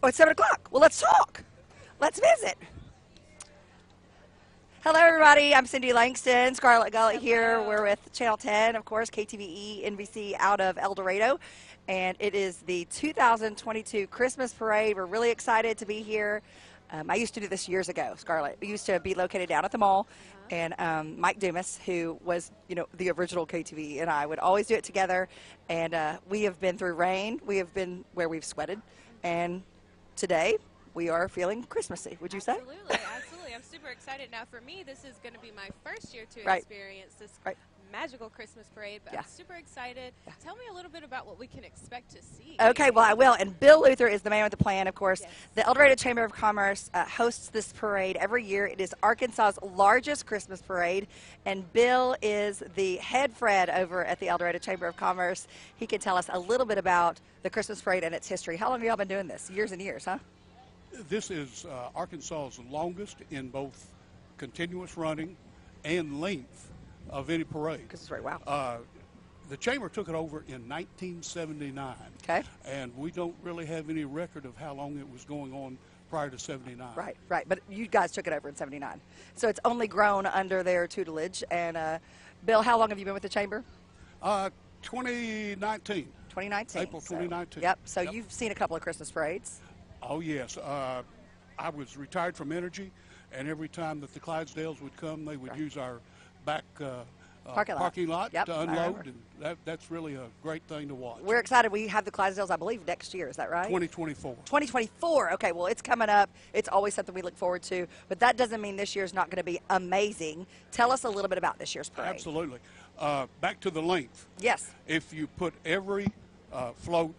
Oh, it's 7 o'clock. Well, let's talk. Let's visit. Hello, everybody. I'm Cindy Langston, Scarlett Gully here. We're with Channel 10, of course, KTVE, NBC out of El Dorado. And it is the 2022 Christmas Parade. We're really excited to be here. Um, I used to do this years ago, Scarlett. We used to be located down at the mall. And um, Mike Dumas, who was, you know, the original KTV, and I would always do it together. And uh, we have been through rain. We have been where we've sweated. And today, we are feeling Christmassy, would you say? Absolutely, absolutely. I'm super excited. Now, for me, this is going to be my first year to Right. experience this Right. Magical Christmas parade, but Yeah. I'm super excited. Tell me a little bit about what we can expect to see. Okay, well, I will. And Bill Luther is the man with the plan, of course. Yes. The El Dorado Chamber of Commerce uh, hosts this parade every year. It is Arkansas's largest Christmas parade, and Bill is the head Fred over at the El Dorado Chamber of Commerce. He can tell us a little bit about the Christmas parade and its history. How long have y'all been doing this? Years and years, huh? This is uh, Arkansas's longest in both continuous running and length of any parade. Christmas parade, wow. Uh, the chamber took it over in 1979. Okay. And we don't really have any record of how long it was going on prior to 79. Right, right. But you guys took it over in 79. So it's only grown under their tutelage. And uh, Bill, how long have you been with the chamber? Uh, 2019. 2019. April So- 2019. yep. So Yep. you've seen a couple of Christmas parades. Oh, yes. Uh, I was retired from energy, and every time that the Clydesdales would come, they would use our back uh, uh, Parking lot. Yep, to unload, and that, that's really a great thing to watch. We're excited. We have the Clydesdales, I believe, next year. Is that right? 2024. 2024. Okay, well, it's coming up. It's always something we look forward to. But that doesn't mean this year's not going to be amazing. Tell us a little bit about this year's parade. Absolutely. Uh, back to the length. Yes. If you put every uh, float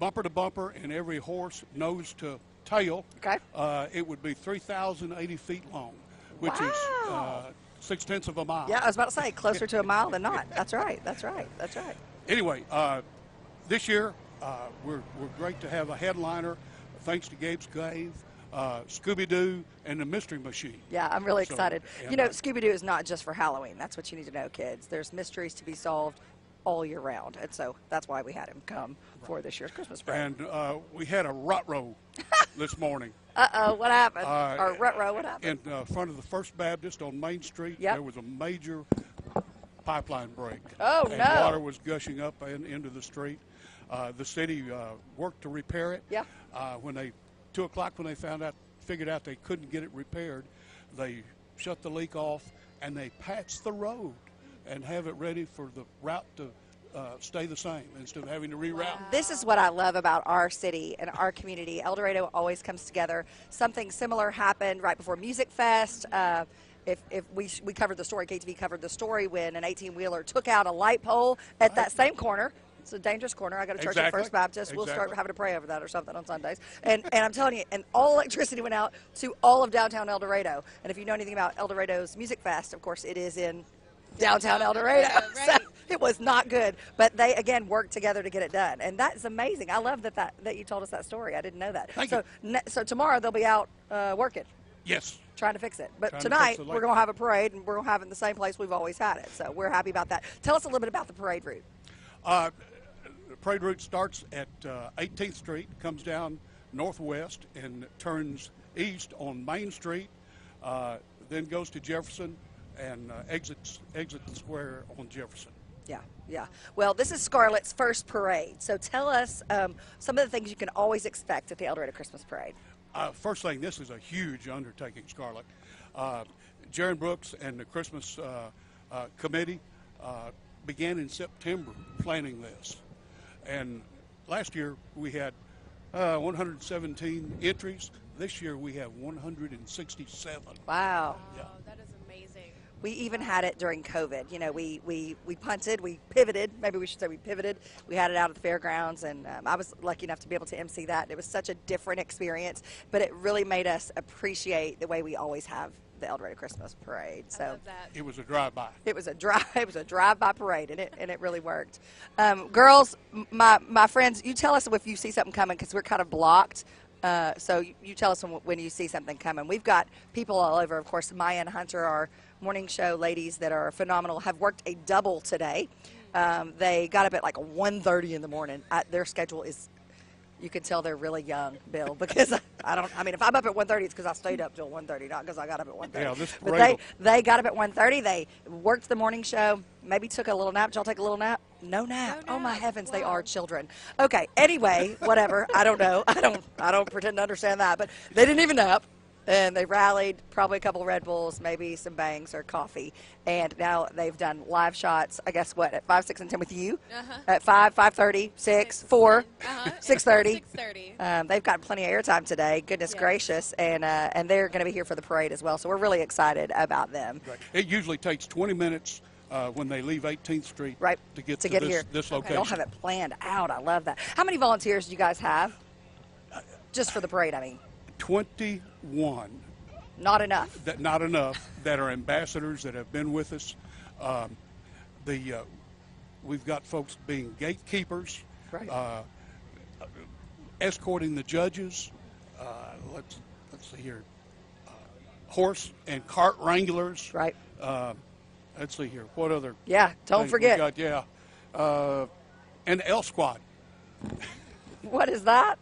bumper to bumper and every horse nose to tail, Okay. uh, it would be 3,080 feet long, which is uh, Wow. Six tenths of a mile. Yeah, I was about to say closer to a mile than not. That's right. That's right. That's right. Anyway, uh, this year uh, we're, we're great to have a headliner, thanks to Gabe's Cave, uh, Scooby Doo, and the Mystery Machine. Yeah, I'm really So, excited. you know, uh, Scooby Doo is not just for Halloween. That's what you need to know, kids. There's mysteries to be solved all year round, and so that's why we had him come for this year's Christmas parade. And uh, we had a rut row this morning. Uh oh, what happened? Uh, or Rutro, what happened? in uh, front of the First Baptist on Main Street. Yep. There was a major pipeline break. Oh, and no. water was gushing up in, into the street. Uh, the city uh, worked to repair it. Yeah. Uh, when they two o'clock when they found out figured out they couldn't get it repaired, they shut the leak off and they patched the road and have it ready for the route to uh, stay the same instead of having to reroute. This is what I love about our city and our community. El Dorado always comes together. Something similar happened right before Music Fest. Uh, if, if we, we covered the story, KTV covered the story when an 18 wheeler took out a light pole at that same corner. It's a dangerous corner. I go to church at First Baptist. We'll start having to pray over that or something on Sundays. And, and I'm telling you, and all electricity went out to all of downtown El Dorado. And if you know anything about El Dorado's Music Fest, of course, it is in downtown El Dorado. So it was not good, but they again worked together to get it done, and that's amazing. I love that that, that you told us that story. I didn't know that. Thank so ne- so tomorrow they'll be out uh, working, Yes. trying to fix it. But Trying tonight fix the we're going to have a parade, and we're going to have it in the same place we've always had it. So we're happy about that. Tell us a little bit about the parade route. Uh, the parade route starts at uh, 18th Street, comes down northwest, and turns east on Main Street, uh, then goes to Jefferson and uh, exits exit the square on Jefferson. Yeah, yeah. Well, this is Scarlett's first parade. So tell us um, some of the things you can always expect at the El Dorado Christmas Parade. Uh, first thing, this is a huge undertaking, Scarlett. Uh, Jaron Brooks and the Christmas uh, uh, Committee uh, began in September planning this. And last year we had uh, 117 entries. This year we have 167. Wow. Yeah. Oh, that is amazing. We even had it during COVID. You know, we, we, we punted, we pivoted. Maybe we should say we pivoted. We had it out at the fairgrounds, and um, I was lucky enough to be able to MC that. It was such a different experience, but it really made us appreciate the way we always have the El Dorado Christmas Parade. I So love that. It was a drive-by. it was a drive. It was a drive-by parade, and it and it really worked. Um, girls, my my friends, you tell us if you see something coming because we're kind of blocked. Uh, so you, you tell us when, when you see something coming. We've got people all over. Of course, Maya and Hunter, our morning show ladies that are phenomenal, have worked a double today. Um, they got up at like 1.30 in the morning. I, their schedule is You can tell they're really young, Bill, because I don't. I mean, if I'm up at 1:30, it's because I stayed up till 1:30, not because I got up at 1:30. Yeah, this but they, they got up at 1:30. They worked the morning show. Maybe took a little nap. Did y'all take a little nap? No nap. No oh my nap. heavens, they are children. Okay. Anyway, whatever. I don't know. I don't. I don't pretend to understand that. But they didn't even nap. And they rallied probably a couple Red Bulls, maybe some bangs or coffee. And now they've done live shots, I guess, what, at 5, 6, and 10 with you? Uh-huh. At 5, 5.30, 6, 4, Uh-huh. 6.30. 6:30. Um, they've got plenty of airtime today. Goodness Yes. gracious, and uh, and they're going to be here for the parade as well. So we're really excited about them. Right. It usually takes 20 minutes uh, when they leave 18th Street Right to get to to, get this, here. this They location. don't have it planned out. I love that. How many volunteers do you guys have? Just for the parade, I mean, 21, not enough. that not enough, that are ambassadors that have been with us. Um, the uh, we've got folks being gatekeepers, Right. uh, escorting the judges. Uh, let's let's see here, uh, horse and cart wranglers. Right. Uh, let's see here. What other? Yeah. Don't forget. Got, yeah. Uh, and L Squad. What is that?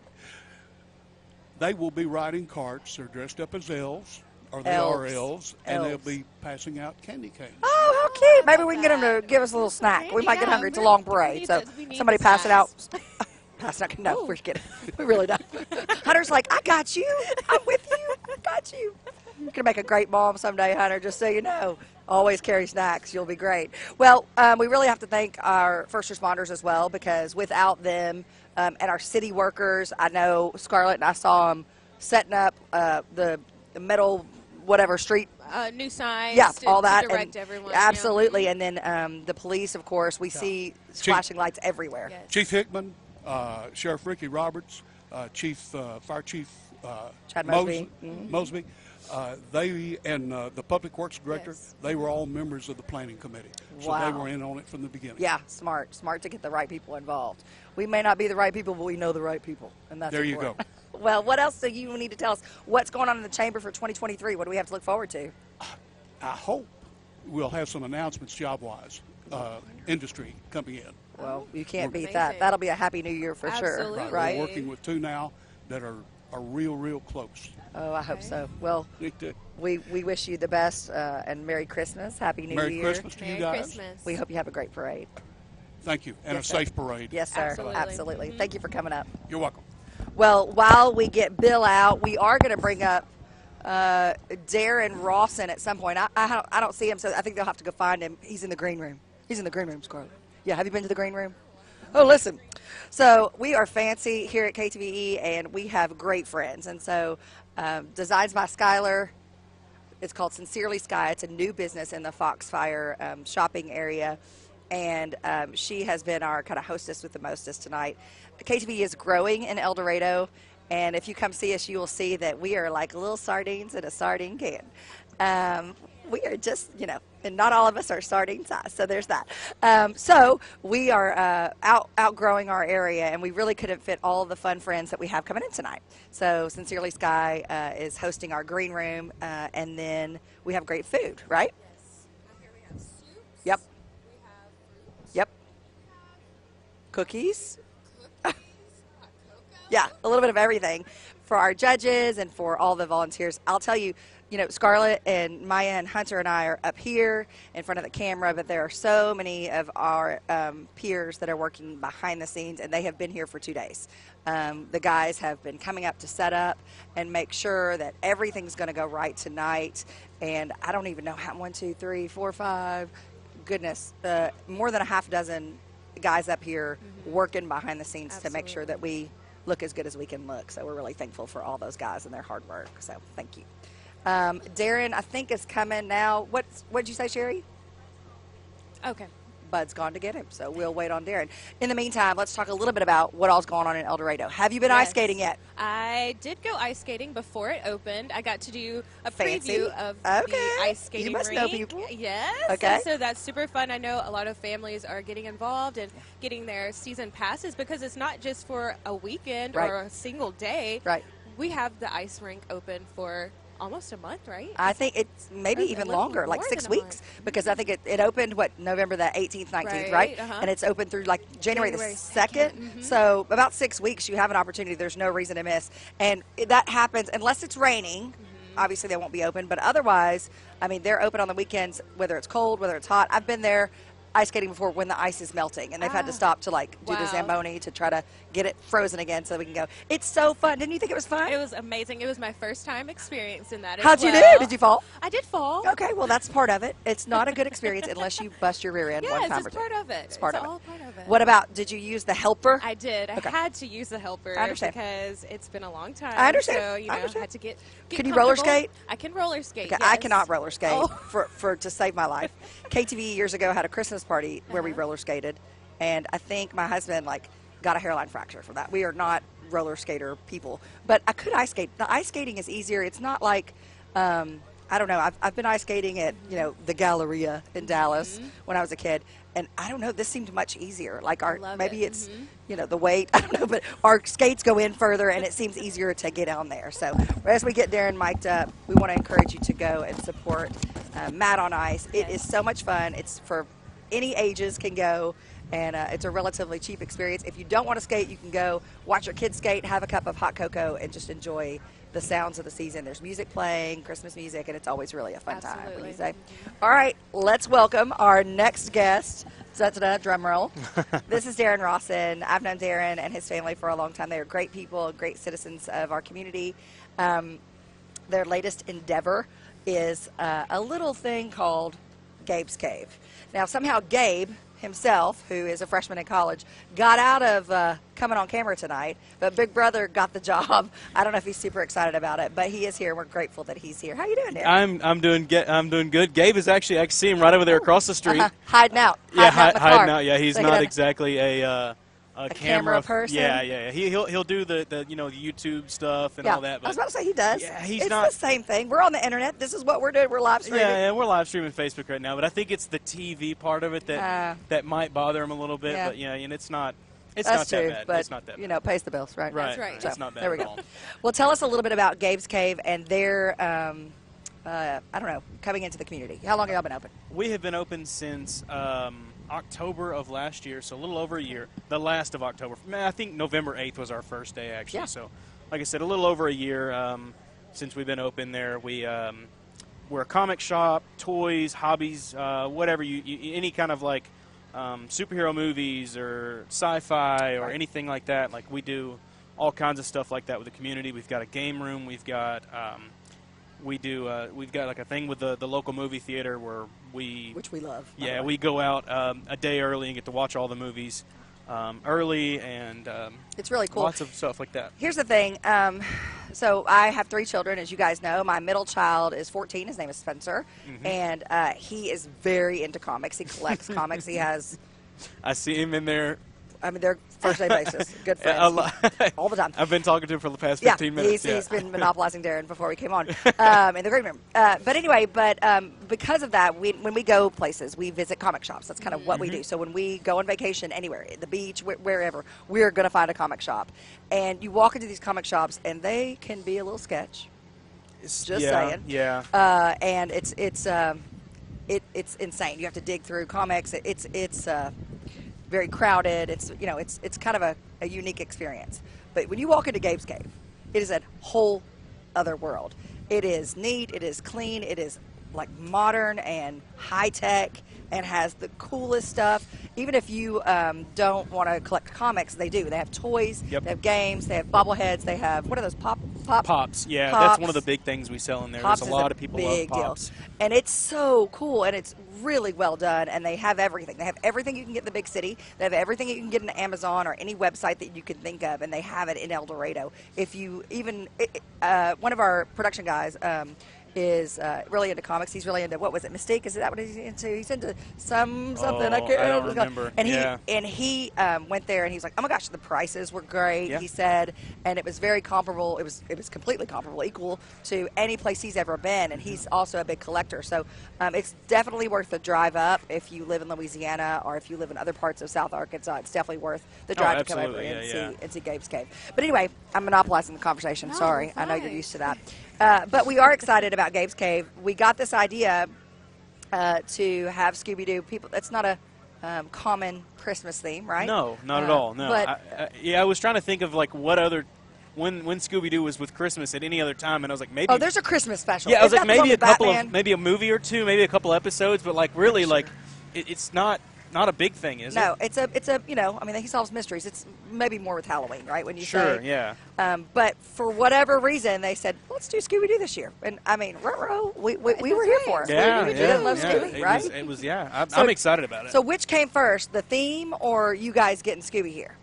They will be riding carts. They're dressed up as elves, or they Elves. are elves, and they'll be passing out candy canes. Oh, how cute! Maybe we can get them to give us a little snack. We might get hungry. It's a long we parade, so the- we need somebody pass it out. snacks. pass it out. No, we're kidding. We really don't. Hunter's like, I got you. I'm with you. I got you. You're gonna make a great mom someday, Hunter. Just so you know. Always carry snacks. You'll be great. Well, um, we really have to thank our first responders as well because without them um, and our city workers, I know Scarlett and I saw them setting up uh, the, the metal whatever street Uh, new signs. yeah, to, all that. To direct and everyone. yeah. Absolutely. And then um, the police, of course, we see flashing lights everywhere. Yes. Chief Hickman, uh, Sheriff Ricky Roberts, uh, Chief uh, Fire Chief uh, Chad Mos- Mosby. Mm-hmm. Mosby, uh, they and uh, the Public Works Director, Yes. they were all members of the Planning Committee, so Wow. they were in on it from the beginning. Yeah, smart. Smart to get the right people involved. We may not be the right people, but we know the right people. And that's There you important. well, what else do you need to tell us? What's going on in the chamber for 2023? What do we have to look forward to? I hope we'll have some announcements job-wise, uh, industry coming in. Well, you can't beat that. That'll be a happy new year for sure. Absolutely. Right, Right? We're working with two now that are, are real, real close. Oh, I hope so. Well, we, we wish you the best uh, and Merry Christmas. Happy New Merry Year. Christmas to Merry you guys. Christmas. We hope you have a great parade. Thank you, and Yes, a sir. safe parade. Yes, sir. Absolutely. Absolutely. Thank you for coming up. You're welcome. Well, while we get Bill out, we are going to bring up uh, Darren Rawson at some point. I, I, don't- I don't see him, so I think they'll have to go find him. He's in the green room. He's in the green room, Scarlett. Yeah, have you been to the green room? Oh, listen. So we are fancy here at KTVE, and we have great friends. And so, um, Designs by Skylar, it's called Sincerely Sky. It's a new business in the Foxfire um, shopping area. And um, she has been our kind of hostess with the mostest tonight. KTV is growing in El Dorado. And if you come see us, you will see that we are like little sardines in a sardine can. Um, we are just, you know, and not all of us are sardine size. So there's that. Um, so we are uh, out, outgrowing our area, and we really couldn't fit all the fun friends that we have coming in tonight. So Sincerely Sky uh, is hosting our green room, uh, and then we have great food, right? Yep. Yep. Cookies. yeah, a little bit of everything for our judges and for all the volunteers. I'll tell you, you know, Scarlett and Maya and Hunter and I are up here in front of the camera, but there are so many of our um, peers that are working behind the scenes, and they have been here for two days. Um, the guys have been coming up to set up and make sure that everything's going to go right tonight. And I don't even know how one, two, three, four, five. Goodness, uh, more than a half dozen guys up here working behind the scenes to make sure that we look as good as we can look. So we're really thankful for all those guys and their hard work. So thank you. Um, Darren, I think is coming now. What's what'd you say, Sherry? Okay. Bud's gone to get him, so we'll wait on Darren. In the meantime, let's talk a little bit about what all's going on in El Dorado. Have you been ice skating yet? I did go ice skating before it opened. I got to do a Fancy. preview of Okay. the ice skating. You must know rink. people. Yes. Okay. and so that's super fun. I know a lot of families are getting involved and getting their season passes because it's not just for a weekend Right. or a single day. Right. We have the ice rink open for almost a month, right? I think it's maybe Or even longer, like six weeks, because I think it, it opened what November the 18th, 19th, right? Right, uh-huh. And it's open through like January, January the 2nd. 2nd, So about six weeks, you have an opportunity. There's no reason to miss, and that happens unless it's raining. Mm-hmm. Obviously, they won't be open, but otherwise, I mean, they're open on the weekends, whether it's cold, whether it's hot. I've been there ice skating before when the ice is melting, and they've had to Ah. stop to like do the zamboni to try to get it frozen again so we can go. It's so fun. Didn't you think it was fun? It was amazing. It was my first time experiencing that. How'd you do? Did you fall? I did fall. Okay, well that's part of it. It's not a good experience unless you bust your rear end one Yes, time it's part of it. It's part of all it. part of it. What about? Did you use the helper? I did. I Okay. had to use the helper I understand. because it's been a long time. I understand. So you I know, understand. had to get. get Can you roller skate? I can roller skate. Okay, I cannot roller skate Oh. for, for to save my life. KTV years ago had a Christmas party where we Uh-huh. roller skated, and I think my husband like got a hairline fracture from that. We are not roller skater people, but I could ice skate. The ice skating is easier. It's not like um, I don't know. I've, I've been ice skating at you know the Galleria in Dallas when I was a kid, and I don't know. This seemed much easier. Like our love maybe it. it's you know the weight. I don't know, but our skates go in further, and it seems easier to get on there. So as we get Darren mic'd up, we want to encourage you to go and support uh, MAD on Ice. It is Yes. so much fun. It's for any ages can go. And uh, it's a relatively cheap experience. If you don't want to skate, you can go watch your kids skate, have a cup of hot cocoa, and just enjoy the sounds of the season. There's music playing, Christmas music, and it's always really a fun time. What do you Absolutely. say? All right, let's welcome our next guest. Da-da-da, drum roll. this is Darren Rawson. I've known Darren and his family for a long time. They are great people, great citizens of our community. Um, their latest endeavor is uh, a little thing called Gabe's Cave. Now, somehow Gabe himself, who is a freshman in college, got out of uh, coming on camera tonight, but Big Brother got the job. I don't know if he's super excited about it, but he is here. We're grateful that he's here. How you doing, Darren? I'm I'm doing I'm doing good. Gabe is actually I can see him right over there across the street. Uh-huh. Hiding out. Yeah, hiding out hi- hiding car. out. Yeah, he's not exactly a uh, a, camera person? Yeah, yeah, yeah. He he'll he'll do the, the you know the YouTube stuff and Yeah, all that. I was about to say he does. Yeah, he's it's not- the same thing. We're on the internet. This is what we're doing. We're live streaming. yeah, yeah, we're live streaming Facebook right now, but I think it's the TV part of it that Ah. that might bother him a little bit. Yeah. But yeah, and it's not it's That's not true, that bad. but it's not that you bad. know, pays the bills, right? right, That's right. It's not bad there we at go. all. Well, tell us a little bit about Gabe's Cave and their, um, uh, I don't know, coming into the community. How long have y'all been open? We have been open since um, October of last year, so a little over a year. The last of October. I think November 8th was our first day, actually. Yeah. So, like I said, a little over a year um, since we've been open there. We, um, we're a comic shop, toys, hobbies, uh, whatever, you, you any kind of like um, superhero movies or sci-fi or Right. anything like that. Like we do all kinds of stuff like that with the community. We've got a game room. We've got um, we do uh, we've got like a thing with the, the local movie theater where we Which we love. yeah we go out um, a day early and get to watch all the movies um, early and um, It's really cool. lots of stuff like that. Here's the thing. Um, so I have three children, as you guys know. My middle child is 14. His name is Spencer, Mm-hmm. and uh, he is very into comics. He collects comics. He has, I see him in there I mean, they're first day basis, good friends lot. all the time. I've been talking to him for the past Yeah, 15 minutes. he's, yeah. he's been monopolizing Darren before we came on um, in the green room. Uh, but anyway, but um, because of that, we, when we go places, we visit comic shops. That's kind of what we Mm-hmm. do. So when we go on vacation anywhere, the beach, wh- wherever, we're going to find a comic shop. And you walk into these comic shops, and they can be a little sketch. It's- just yeah, saying. Yeah. Uh, and it's it's um, it, it's insane. You have to dig through comics. It, it's it's uh, very crowded. It's you know it's it's kind of a, a unique experience. But when you walk into Gabe's Cave, it is a whole other world. It is neat. It is clean. It is like modern and high tech and has the coolest stuff. Even if you um, don't want to collect comics, they do. They have toys. Yep. They have games. They have bobbleheads. They have what are those pop pop Pops. Yeah, that's one of the big things we sell in there. Pops There's a lot of people big love deal. pops. and it's so cool, and it's really well done. And they have everything. They have everything you can get in the big city. They have everything you can get in Amazon or any website that you can think of, and they have it in El Dorado. If you even uh, one of our production guys. Um, is uh, really into comics. He's really into what was it? Mystique? Is that what he's into? He's into some something. I Oh, can't I don't what it's called. remember. And he and he um, went there and he was like, "Oh my gosh, the prices were great." Yeah. He said, and it was very comparable. It was it was completely comparable, equal to any place he's ever been. And he's also a big collector, so um, it's definitely worth the drive up if you live in Louisiana or if you live in other parts of South Arkansas. It's definitely worth the Oh, drive to come over absolutely. and Yeah, see yeah. and see Gabe's Cave. But anyway, I'm monopolizing the conversation. No, Sorry, I know you're used to that. Uh, but we are excited about Gabe's Cave. We got this idea uh, to have Scooby Doo. People, That's not a um, common Christmas theme, right? No, not at Uh, all. No. But I, I, yeah, I was trying to think of like what other when when Scooby Doo was with Christmas at any other time, and I was like maybe. oh, there's a Christmas special. yeah, I was Isn't like that the one maybe a couple Batman? of maybe a movie or two, maybe a couple episodes, but like really like it, it's not not a big thing, is No, it? No, it's a, it's a, you know, I mean, he solves mysteries. It's maybe more with Halloween, right? When you Sure, say, yeah. Um, but for whatever reason, they said, let's do Scooby Doo this year. And I mean, ruh-roh, we, we, we were here for it. Yeah, we, we yeah, love yeah. Scooby, it right? Was, it was yeah. I'm, So- I'm excited about it. So which came first, the theme or you guys getting Scooby here?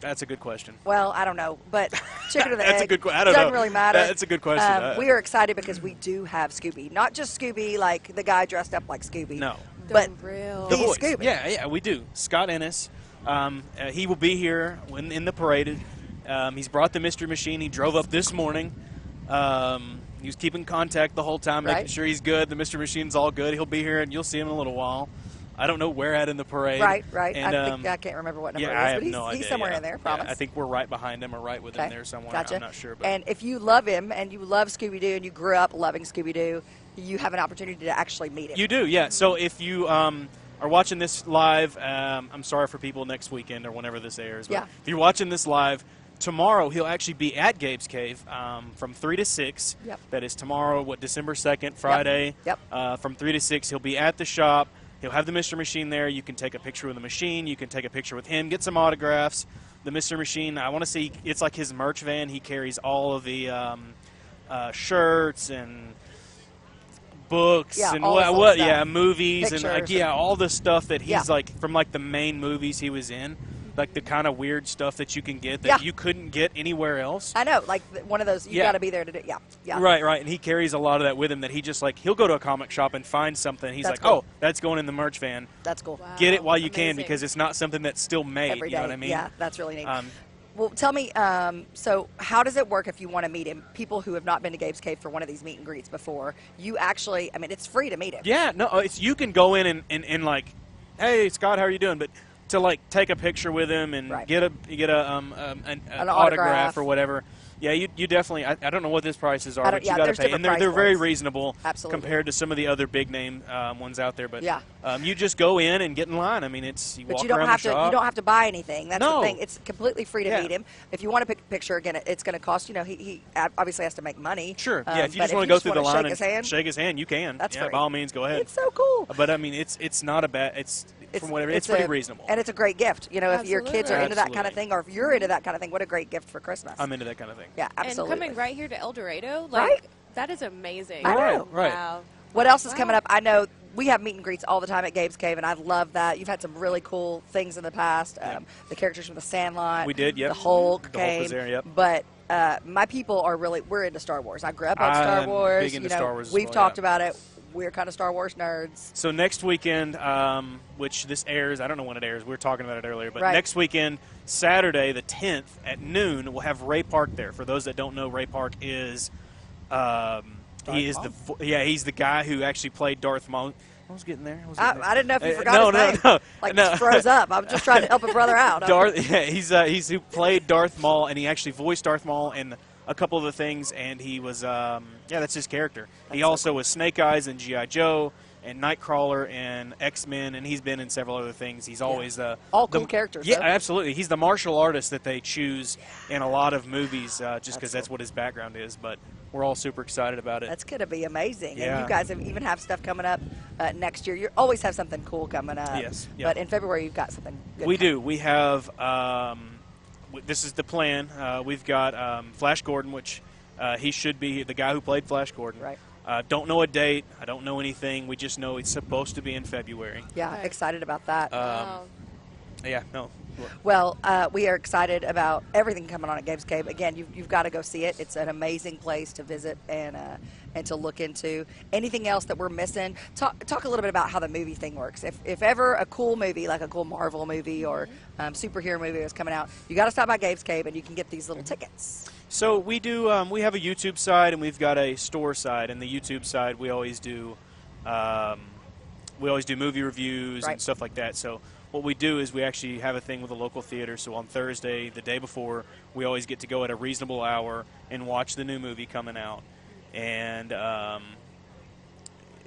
That's a good question. Well, I don't know, but chicken or the That's a good que- I don't doesn't know. really matter. That's a good question. Um, Uh, we are excited because we do have Scooby, not just Scooby like the guy dressed up like Scooby. No. But real. the The voice. Yeah, yeah, we do. Scott Innes. Um, uh, he will be here when in the parade. Um, he's brought the mystery machine. He drove up this morning. Um, he was keeping contact the whole time, making Right. sure he's good. The mystery machine's all good. He'll be here, and you'll see him in a little while. I don't know where at in the parade. right, right. And, I um, think I can't remember what number yeah, it is, I have but he's, no idea. he's somewhere yeah. in there. Yeah, Promise. I think we're right behind him or right with him there somewhere. Gotcha. I'm not sure. But And if you love him and you love Scooby Doo and you grew up loving Scooby Doo, you have an opportunity to actually meet him. You do, yeah. So if you um, are watching this live, um, I'm sorry for people next weekend or whenever this airs. But Yeah. If you're watching this live, tomorrow he'll actually be at Gabe's Cave um, from 3 to 6. Yep. That is tomorrow, what, December 2nd, Friday. Yep. Uh, from 3 to 6, he'll be at the shop. He'll have the Mystery Machine there. You can take a picture with the machine. You can take a picture with him, get some autographs. The Mystery Machine, I want to see, it's like his merch van. He carries all of the um, uh, shirts and books Yeah, and what, what yeah movies and like yeah all the stuff that he's Yeah. like from like the main movies he was in like the kind of weird stuff that you can get that you couldn't get anywhere else I know, like one of those. You got to be there to do. Yeah, yeah. right right and he carries a lot of that with him that he just like he'll go to a comic shop and find something he's That's like cool. oh that's going in the merch van That's cool. Wow. get it while you can because it's not something that's still made Every you know what i mean Yeah, that's really neat. um, well, tell me. Um, so, how does it work if you want to meet him? People who have not been to Gabe's Cave for one of these meet and greets before, you actually. I mean, it's free to meet him. Yeah, no, uh, it's you can go in and, and, and like, hey Scott, how are you doing? But to like take a picture with him and Right. get a get a um, um an, An autograph. autograph. or whatever. Yeah, you, you definitely. I, I don't know what his prices are, but you yeah, got to pay, and they're they're very points. reasonable Absolutely. compared to some of the other big name um, ones out there. But Yeah. um, you just go in and get in line. I mean, it's you But walk you don't around have the to. shop. You don't have to buy anything. That's No. the thing. It's completely free to Yeah. meet him. If you want to pick a picture again, it's going to cost. You know, he, he obviously has to make money. Sure. Um, yeah, if you just want to go through the line shake his and hand, shake his hand, you can. That's yeah, free. by all means, go ahead. it's so cool. but I mean, it's it's not a bad. It's, from whatever. It's, pretty a- reasonable. and it's a great gift. You know, if your kids are Absolutely. into that kind of thing, or if you're into that kind of thing, what a great gift for Christmas. I'm into that kind of thing. yeah, absolutely. And coming right here to El Dorado, like Right? that is amazing. I know. Right, right. Wow. What else is Wow. coming up? I know we have meet and greets all the time at Gabe's Cave, and I love that. You've had some really cool things in the past. Um, The characters from the Sandlot. We did, yeah. The Hulk The Hulk came. was there, yep. But uh, my people are really we're into Star Wars. I grew up on Star I'm Wars. big into you know, Star Wars We've well, talked yeah. about it. We're kind of Star Wars nerds. So next weekend, um, which this airs, I don't know when it airs. We were talking about it earlier, but Right. next weekend, Saturday the 10th at noon, we'll have Ray Park there. For those that don't know, Ray Park is um, he is the yeah he's the guy who actually played Darth Maul. I was getting there. I, was I, there. I didn't know if you Uh, forgot no, his no, name. no, like no. just froze up. I'm just trying to help a brother out. Darth, yeah, he's uh, he's who played Darth Maul, and he actually voiced Darth Maul in a couple of the things, and he was um, yeah, that's his character. he also was Snake Eyes in GI Joe and Nightcrawler and X Men, and he's been in several other things. He's always uh, All the- cool characters, Yeah, though. absolutely. He's the martial artist that they choose in a lot of movies, uh, just because That's that's what his background is. But we're all super excited about it. That's going to be amazing. And Yeah. you guys have, even have stuff coming up uh, next year. You always have something cool coming up. Yes, yeah. But in February, you've got something good. We coming. do. We have. Um, this is the plan. Uh, we've got um, Flash Gordon, which uh, he should be the guy who played Flash Gordon. Right. Uh, don't know a date. I don't know anything. We just know it's supposed to be in February. Yeah, Okay. excited about that. Um, Wow. Yeah. No. Well, uh, we are excited about everything coming on at Gabe's Cave. Again, you've, you've got to go see it. It's an amazing place to visit and uh, and to look into. Anything else that we're missing? Talk, talk a little bit about how the movie thing works. If, if ever a cool movie, like a cool Marvel movie or um, superhero movie is coming out, you got to stop by Gabe's Cave and you can get these little tickets. So we do. Um, we have a YouTube side and we've got a store side. And the YouTube side, we always do. Um, we always do movie reviews Right. and stuff like that. So what we do is we actually have a thing with a local theater. So on Thursday, the day before, we always get to go at a reasonable hour and watch the new movie coming out. and um,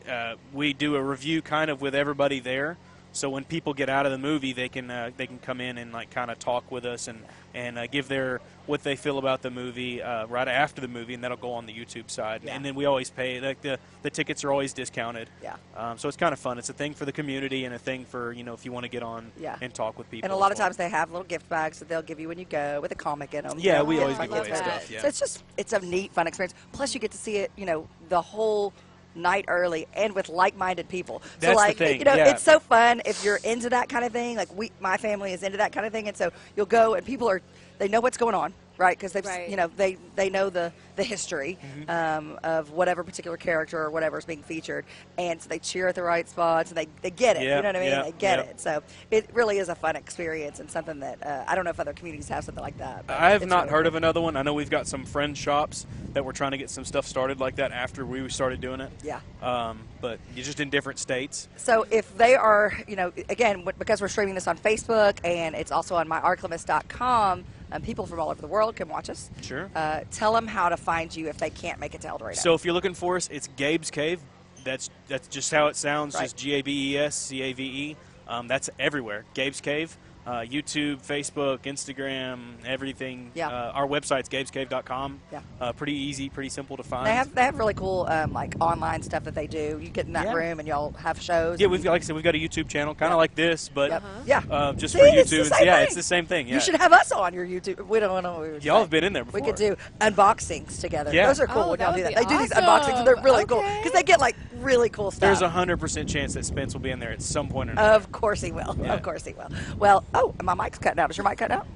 uh, we do a review kind of with everybody there. So when people get out of the movie, they can uh, they can come in and like kind of talk with us and and uh, give their what they feel about the movie uh, right after the movie, and that'll go on the YouTube side. Yeah. And then we always pay like the the tickets are always discounted. Yeah. Um, so it's kind of fun. It's a thing for the community and a thing for you know if you want to get on Yeah. and talk with people. And a lot of well. times they have little gift bags that they'll give you when you go with a comic in them. Yeah, we always give away stuff. Yeah. So it's just it's a neat, fun experience. Plus, you get to see it, you know, the whole night early and with like-minded people. That's so like you know, yeah. it's so fun if you're into that kind of thing. Like we, my family is into that kind of thing, and so you'll go and people are they know what's going on. Right, because they've, Right. you know, they they know the the history Mm-hmm. um, of whatever particular character or whatever is being featured, and so they cheer at the right spots and they, they get it. Yeah, you know what I mean? yeah, they get yeah. it. So it really is a fun experience and something that uh, I don't know if other communities have something like that. I have not really heard cool. of another one. I know we've got some friend shops that we're trying to get some stuff started like that after we started doing it. Yeah. Um, but you're just in different states. So if they are, you know, again, because we're streaming this on Facebook and it's also on myarklamiss.com, um, people from all over the world can watch us. Sure. Uh, tell them how to find you if they can't make it to El Dorado. So if you're looking for us, it's Gabe's Cave. That's that's just how it sounds. Right. Just G A B E S C A V E. Um, that's everywhere. Gabe's Cave. Uh, YouTube, Facebook, Instagram, everything. Yeah. Uh, our website's gabescave.com. Yeah. Uh, pretty easy, pretty simple to find. they have they have really cool um, like online stuff that they do. You get in that Yeah. room and y'all have shows. yeah, we've got, like I said, we've got a YouTube channel, kind of Yeah. like this, but Yep. Yeah. uh, just See, for it's the YouTube. and- same yeah, thing. it's the same thing. Yeah. You should have us on your YouTube. We don't know what we Y'all say. have been in there before. We could do unboxings together. Yeah. Those are cool Oh, when y'all do that. be They do these unboxings and they're awesome. really cool because they get like really cool stuff. There's a hundred percent chance that Spence will be in there at some point or another. Of course he will. Yeah. Of course he will. Well, oh, my mic's cutting out. Is your mic cutting out?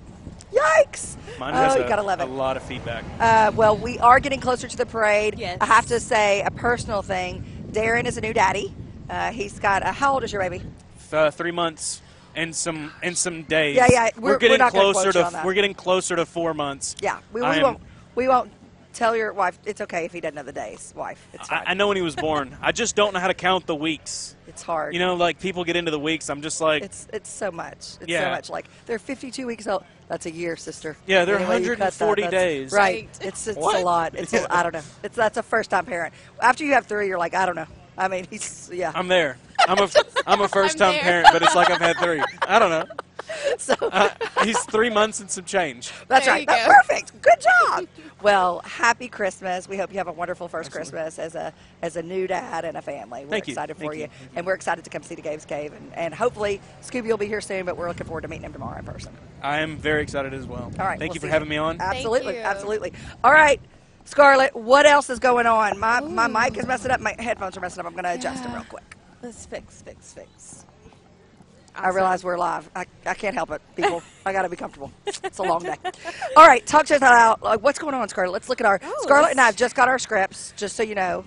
Yikes! Mine oh, has you a, gotta love a lot of feedback. Uh, well, we are getting closer to the parade. Yes. I have to say a personal thing. Darren is a new daddy. Uh, he's got a. How old is your baby? uh, three months and some and some days. Yeah, yeah, we're- We're, we're getting not closer quote you to on that. we're getting closer to four months. Yeah, we, we won't. We won't tell your wife. It's okay if he doesn't know the days. Wife, it's fine. I, I know when he was born. I just don't know how to count the weeks. it's hard. You know, like people get into the weeks. I'm just like, It's it's so much. It's so Yeah. much. Like they're 52 weeks old. That's a year, sister. Yeah, they're Any way you cut that, 140 days. Right. Right. It's it's What? a lot. It's a, I don't know. It's that's a first time parent. After you have three, you're like I don't know. I mean, he's yeah. I'm there. I'm a I'm a first time parent, but it's like I've had three. I don't know. so Uh, he's three months and some change. that's There right. you That's go. perfect. Good job. Well, happy Christmas. We hope you have a wonderful first Christmas as a as a new dad and a family. We're Thank you. excited for Thank you, you. and we're excited to come see the Gabe's Cave, and, and hopefully Scooby will be here soon. But we're looking forward to meeting him tomorrow in person. I am very excited as well. All right. Thank we'll you for see having me on. Absolutely, absolutely. All right, Scarlett, what else is going on? My my mic is messing up. My headphones are messing up. I'm going to adjust them real quick. Let's fix, fix, fix. I realize we're live. I, I can't help it, people. I got to be comfortable. It's a long day. All right, talk to us about like, what's going on, Scarlett. Let's look at our Oh, Scarlett and I have just got our scripts, just so you know.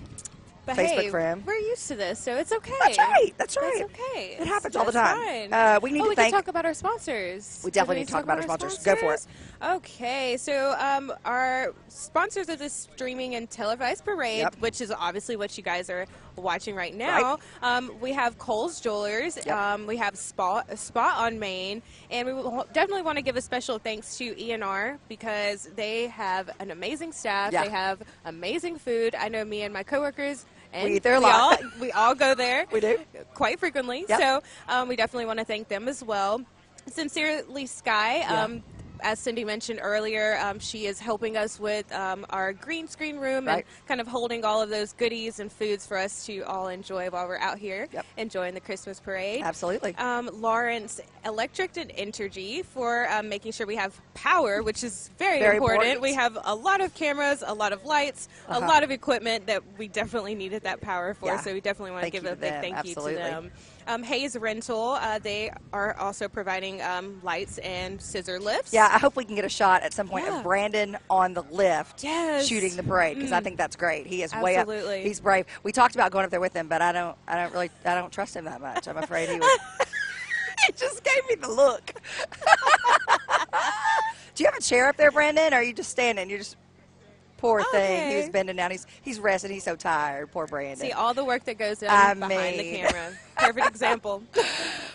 But Facebook hey, friend. We're used to this, so it's okay. That's right. That's right. That's okay. It happens all the time. Uh, we need oh, to we thank- can talk about our sponsors. We definitely we need to talk about our sponsors. Go for it. Okay, so um, our sponsors of this streaming and televised parade, Yep. which is obviously what you guys are watching right now. Um, we have Cole's Jewelers. Yep. Um, we have Spot Spot on Main, and we definitely want to give a special thanks to ENR because they have an amazing staff. Yeah. They have amazing food. I know me and my coworkers. And We eat there a we lot. all we all go there We do. quite frequently. Yep. So um, we definitely want to thank them as well. Sincerely, Sky. Yeah. Um, as Cindy mentioned earlier, um, she is helping us with um, our green screen room Right. and kind of holding all of those goodies and foods for us to all enjoy while we're out here Yep. enjoying the Christmas parade. Absolutely. Um, Lawrence Electric and Entergy for um, making sure we have power, which is very, Very important. important. We have a lot of cameras, a lot of lights, Uh-huh. a lot of equipment that we definitely needed that power for. Yeah. So we definitely want to give a big them. thank Absolutely. you to them. Um, Hayes Rental, uh, they are also providing um, lights and scissor lifts. Yeah, I hope we can get a shot at some point Yeah. of Brandon on the lift Yes. shooting the parade because I Mm. think that's great. He is way up. Absolutely. He's brave. We talked about going up there with him, but I don't. I don't really. I don't trust him that much. I'm afraid he would. he just gave me the look. Do you have a chair up there, Brandon? Or are you just standing? You're just poor thing. He was bending down. He's he's resting. He's so tired. Poor Brandon. See all the work that goes on I behind mean- the camera. Perfect example.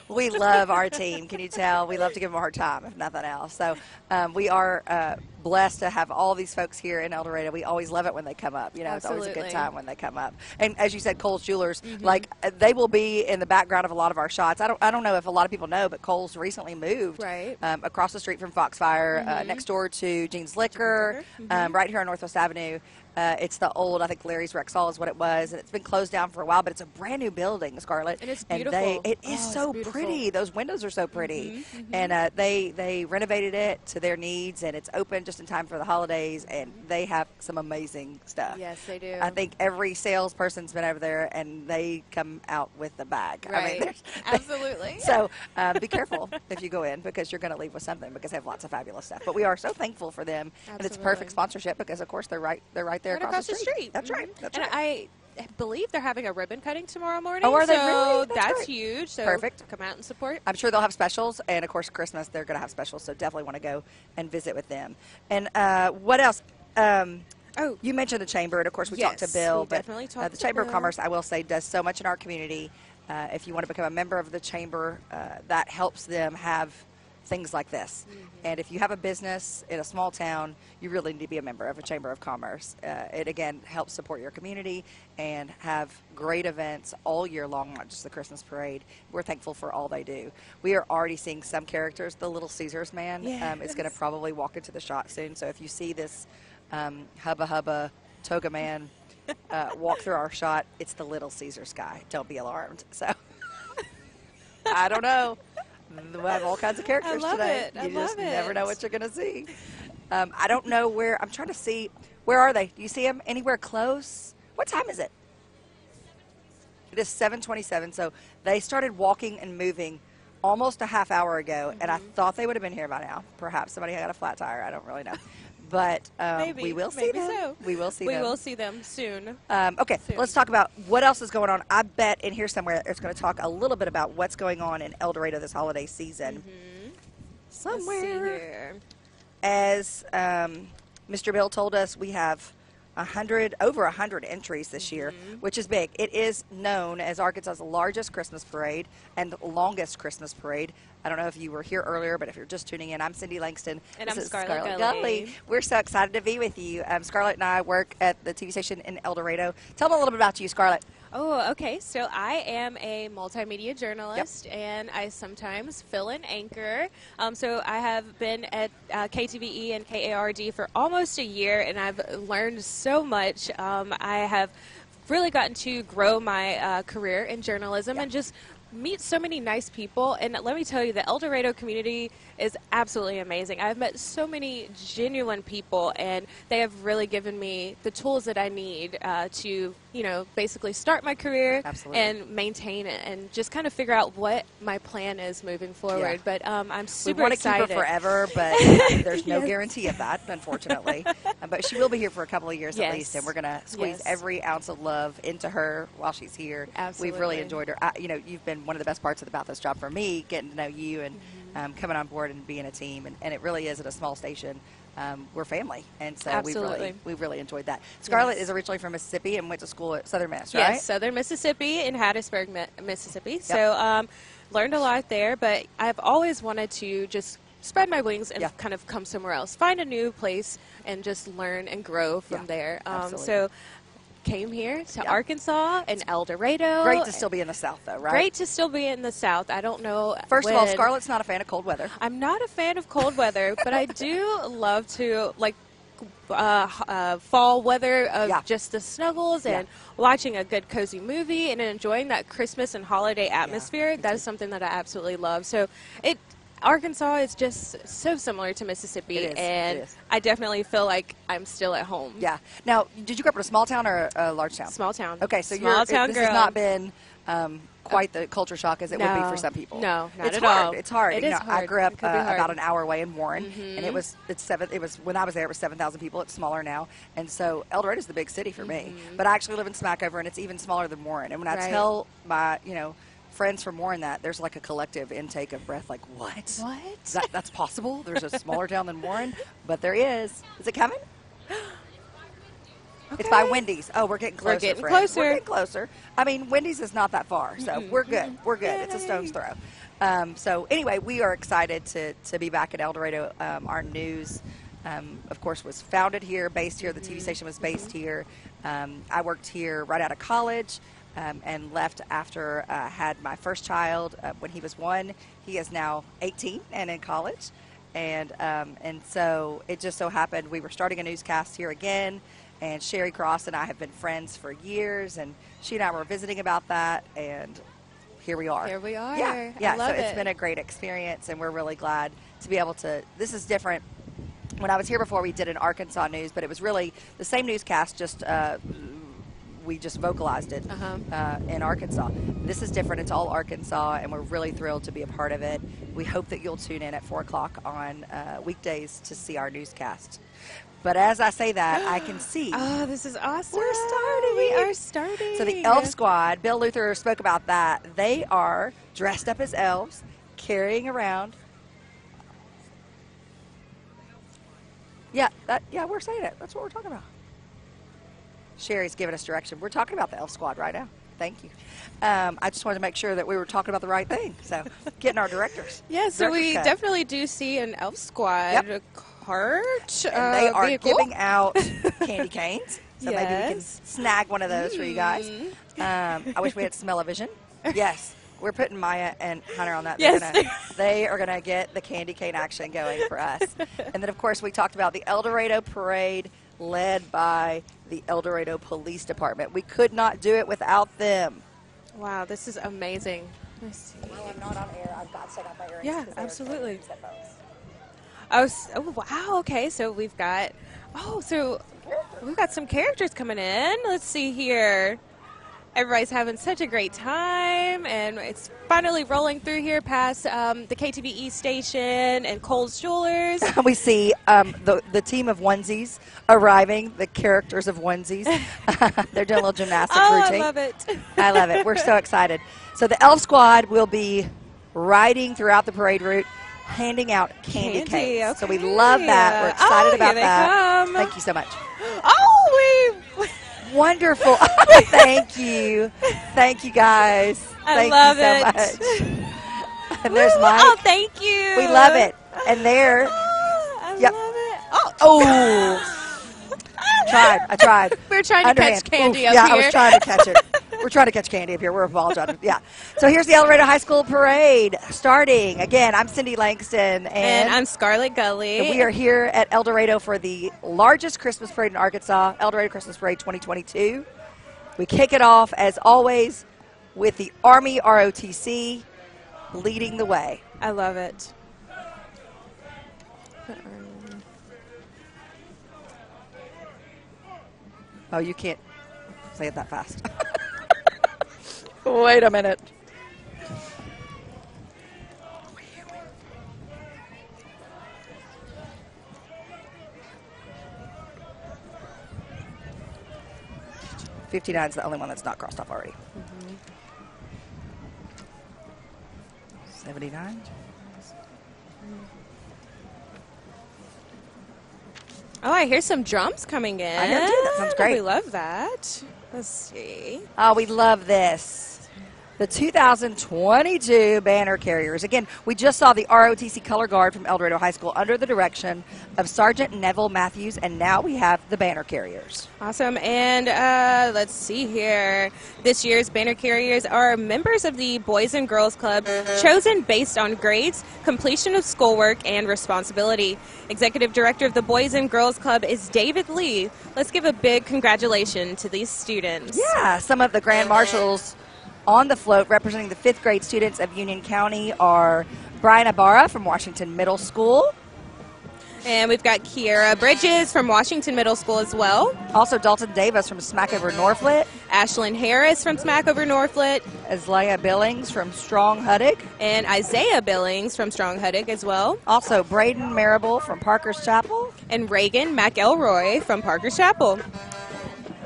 we love our team. Can you tell? We love to give them a hard time, if nothing else. So um, we are uh, blessed to have all these folks here in El Dorado. We always love it when they come up. You know, it's always a good Mm-hmm. time when they come up. And as you said, Cole's Jewelers, like uh, they will be in the background of a lot of our shots. I don't, I don't know if a lot of people know, but Cole's recently moved Right. um, across the street from Foxfire, uh, next door to Jean's Liquor, Liquor. um, right here on Northwest Avenue. Uh, it's the old, I think Larry's Rexall is what it was, and it's been closed down for a while. But it's a brand new building, Scarlett, And it's they, beautiful. it Oh, is it's so beautiful. pretty. Those windows are so pretty, Mm-hmm, and uh, they they renovated it to their needs, and it's open just in time for the holidays. And they have some amazing stuff. Yes, they do. I think every salesperson's been over there, and they come out with the bag. I mean, Right. Absolutely. so um, be careful if you go in because you're going to leave with something because they have lots of fabulous stuff. But we are so thankful for them, and it's Absolutely. perfect sponsorship because of course they're right they're right there right across, the street. That's Mhm. right. That's and right. I believe they're having a ribbon cutting tomorrow morning. Oh, are they so really? That's That's, huge. So Perfect. Come out and support. I'm sure they'll have specials, and of course Christmas they're going to have specials. So definitely want to go and visit with them. And uh, what else? Um, Oh, You mentioned the chamber, and of course we talked to Bill. we but uh, the Chamber of Commerce, I will say, does so much in our community. Uh, if you want to become a member of the chamber, uh, that helps them have things like this. Mm-hmm. And if you have a business in a small town, you really need to be a member of a Chamber of Commerce. Uh, it again helps support your community and have great events all year long, not just the Christmas parade. We're thankful for all they do. We are already seeing some characters. The Little Caesars man um, is going to probably walk into the shot soon. So if you see this um, hubba hubba toga man uh, walk through our shot, it's the Little Caesars guy. Don't be alarmed. So I don't know. We have all kinds of characters I love today. it. I You just love never know what you're going to see. Um, I don't know where. I'm trying to see. Where are they? Do you see them anywhere close? What time is it? It is 7:27. So they started walking and moving almost a half hour ago, and I Mm-hmm. thought they would have been here by now. Perhaps somebody had a flat tire. I don't really know, but um, maybe we will see maybe them. So. We will see We them. will see them soon. Um, okay, soon. let's talk about what else is going on. I bet in here somewhere it's going to talk a little bit about what's going on in El Dorado this holiday season. Mm-hmm. Somewhere, here. as um, Mr. Bill told us, we have a hundred over a hundred entries this year, Mm-hmm. which is big. It is known as Arkansas's largest Christmas parade and longest Christmas parade. I don't know if you were here earlier, but if you're just tuning in, I'm Cindy Langston. And This I'm is Scarlett Gully. We're so excited to be with you. Um, Scarlett and I work at the TV station in El Dorado. Tell them a little bit about you, Scarlett. Oh, okay. So I am a multimedia journalist, and I sometimes fill in anchor. Um, so I have been at uh, KTVE and KARD for almost a year, and I've learned so much. Um, I have really gotten to grow my uh, career in journalism and just meet so many nice people. And let me tell you, the El Dorado community is absolutely amazing. I've met so many genuine people, and they have really given me the tools that I need uh, to, you know, basically start my career Absolutely. and maintain it, and just kind of figure out what my plan is moving forward. Yeah. But um, I'm super We want to keep excited. her forever, but there's no Yes. guarantee of that, unfortunately. But she will be here for a couple of years at least, and we're going to squeeze Yes. every ounce of love into her while she's here. We've really enjoyed her. I, you know, you've been one of the best parts about this job for me, getting to know you and Mm-hmm. Um, coming on board and being a team. And, and it really is at a small station. Um, we're family, and so we've really we've really enjoyed that. Scarlett Yes. is originally from Mississippi and went to school at Southern Miss, right? Yes, Southern Mississippi in Hattiesburg, Mi- Mississippi. So um, learned a lot there, but I've always wanted to just spread my wings and Yeah. kind of come somewhere else, find a new place, and just learn and grow from Yeah, there. Um, so came here to Yeah. Arkansas and El Dorado. Great to still be in the South, though, right? Great to still be in the South. I don't know. First of all, Scarlett's not a fan of cold weather. I'm not a fan of cold weather, but I do love to like uh, uh, fall weather of Yeah. just the snuggles Yeah. and watching a good cozy movie and enjoying that Christmas and holiday atmosphere. me that is something that I absolutely love. So it. Arkansas is just so similar to Mississippi, is, and. I definitely feel like I'm still at home. Yeah. Now, did you grow up in a small town or a, large town? small town. Okay, so small you're, this girl. has not been um, quite the culture shock as it would be for some people. No, not it's at hard. all. It's hard. It you is know, I grew up It could be uh. Mm-hmm. about an hour away in Warren, and it was it's seven. It was when I was there, it was seven thousand people. It's smaller now, and so El Dorado is the big city for me. But I actually live in Smackover, and it's even smaller than Warren. And when I Mm-hmm. Right. tell my you know friends from Warren that there's like a collective intake of breath, like what? What? That, that's possible. There's a smaller town than Warren, but there is. Is it coming? It's by Wendy's. Oh, we're getting closer. We're getting friends. We're closer. getting closer. I mean, Wendy's is not that far, so we're good. We're good. It's a stone's throw. Um, so anyway, we are excited to, to be back at El Dorado. Um, our news um, of course, was founded here, based here. The TV station was based here. Um, I worked here right out of college. Um, and left after I uh, had my first child uh, when he was one. He is now 18 and in college, and um, and so it just so happened we were starting a newscast here again, and Sherry Cross and I have been friends for years, and she and I were visiting about that, and here we are. Here we are. Yeah, yeah. So it's it. been a great experience, and we're really glad to be able to. This is different. When I was here before, we did an Arkansas news, but it was really the same newscast, just uh, we just vocalized it Uh-huh. uh, in Arkansas. This is different. It's all Arkansas, and we're really thrilled to be a part of it. We hope that you'll tune in at 4 o'clock on uh, weekdays to see our newscast. But as I say that, I can see. Oh, this is awesome. We're starting. We are starting. So the Elf Squad, Bill Luther spoke about that. They are dressed up as elves, carrying around. Yeah, that yeah, we're saying it. That's what we're talking about. Sherry's giving us direction. We're talking about the Elf Squad right now. Thank you. Um, I just wanted to make sure that we were talking about the right thing. So, getting our directors. Yeah, so Director's we cut. definitely do see an elf squad Yep. cart. And uh, they are vehicle. giving out candy canes. So maybe we can snag one of those for you guys. Um, I wish we had smell-o-vision. Yes, we're putting Maya and Hunter on that. They're Yes. gonna, they are going to get the candy cane action going for us. And then, of course, we talked about the El Dorado Parade led by the El Dorado Police Department. We could not do it without them. Wow, this is amazing. Let's see. Well, I'm not on air. I've got to set up my earrings. Yeah, 'cause they're- absolutely. they're. Oh, s- oh, wow. Okay, so we've got. Oh, so we've got some characters coming in. Let's see here. Everybody's having such a great time, and it's finally rolling through here past um, the KTVE station and Cole's Jewelers. we see um, the, the team of onesies arriving, the characters of onesies. They're doing a little gymnastics oh, I love it. I love it. We're so excited. So the Elf Squad will be riding throughout the parade route, handing out candy, Candy, canes. So we love that. We're Oh, excited here about that. come. Thank you so much. Oh, we. Wonderful. Oh, thank you. Thank you guys. I Thank love you so it. much. and there's Mike. Oh, thank you. we love it. And there. Oh, I Yep. love it. Oh, Oh. tried. I tried. We're trying to catch candy Oof, up yeah, here. I was trying to catch it. We're trying to catch candy up here. We're apologizing. Yeah. So here's the El Dorado High School Parade starting. Again, I'm Cindy Langston, and, and I'm Scarlett Gully. and we are here at El Dorado for the largest Christmas parade in Arkansas, El Dorado Christmas Parade 2022. We kick it off, as always, with the Army ROTC leading the way. I love it. Oh, you can't say it that fast. Wait a minute. Fifty-nine is the only one that's not crossed off already. Seventy-nine. Oh, I hear some drums coming in. I hear too. That sounds great. We love that. Let's see. Oh, we love this. The 2022 banner carriers. Again, we just saw the ROTC color guard from El Dorado High School under the direction of Sergeant Neville Matthews, and now we have the banner carriers. Awesome. And uh, let's see here. This year's banner carriers are members of the Boys and Girls Club, chosen based on grades, completion of schoolwork, and responsibility. Executive Director of the Boys and Girls Club is David Lee. Let's give a big congratulations to these students. Yeah, some of the grand marshals on the float representing the fifth grade students of Union County are Brian Ibarra from Washington Middle School, And we've got Kiera Bridges from Washington Middle School as well. also Dalton Davis from Smackover Norphlet, Ashlyn Harris from Smackover Norphlet, Azalea Billings from Strong Huttig, and Isaiah Billings from Strong Huttig as well, also Braden Marable from Parker's Chapel, and Reagan McElroy from Parker's Chapel.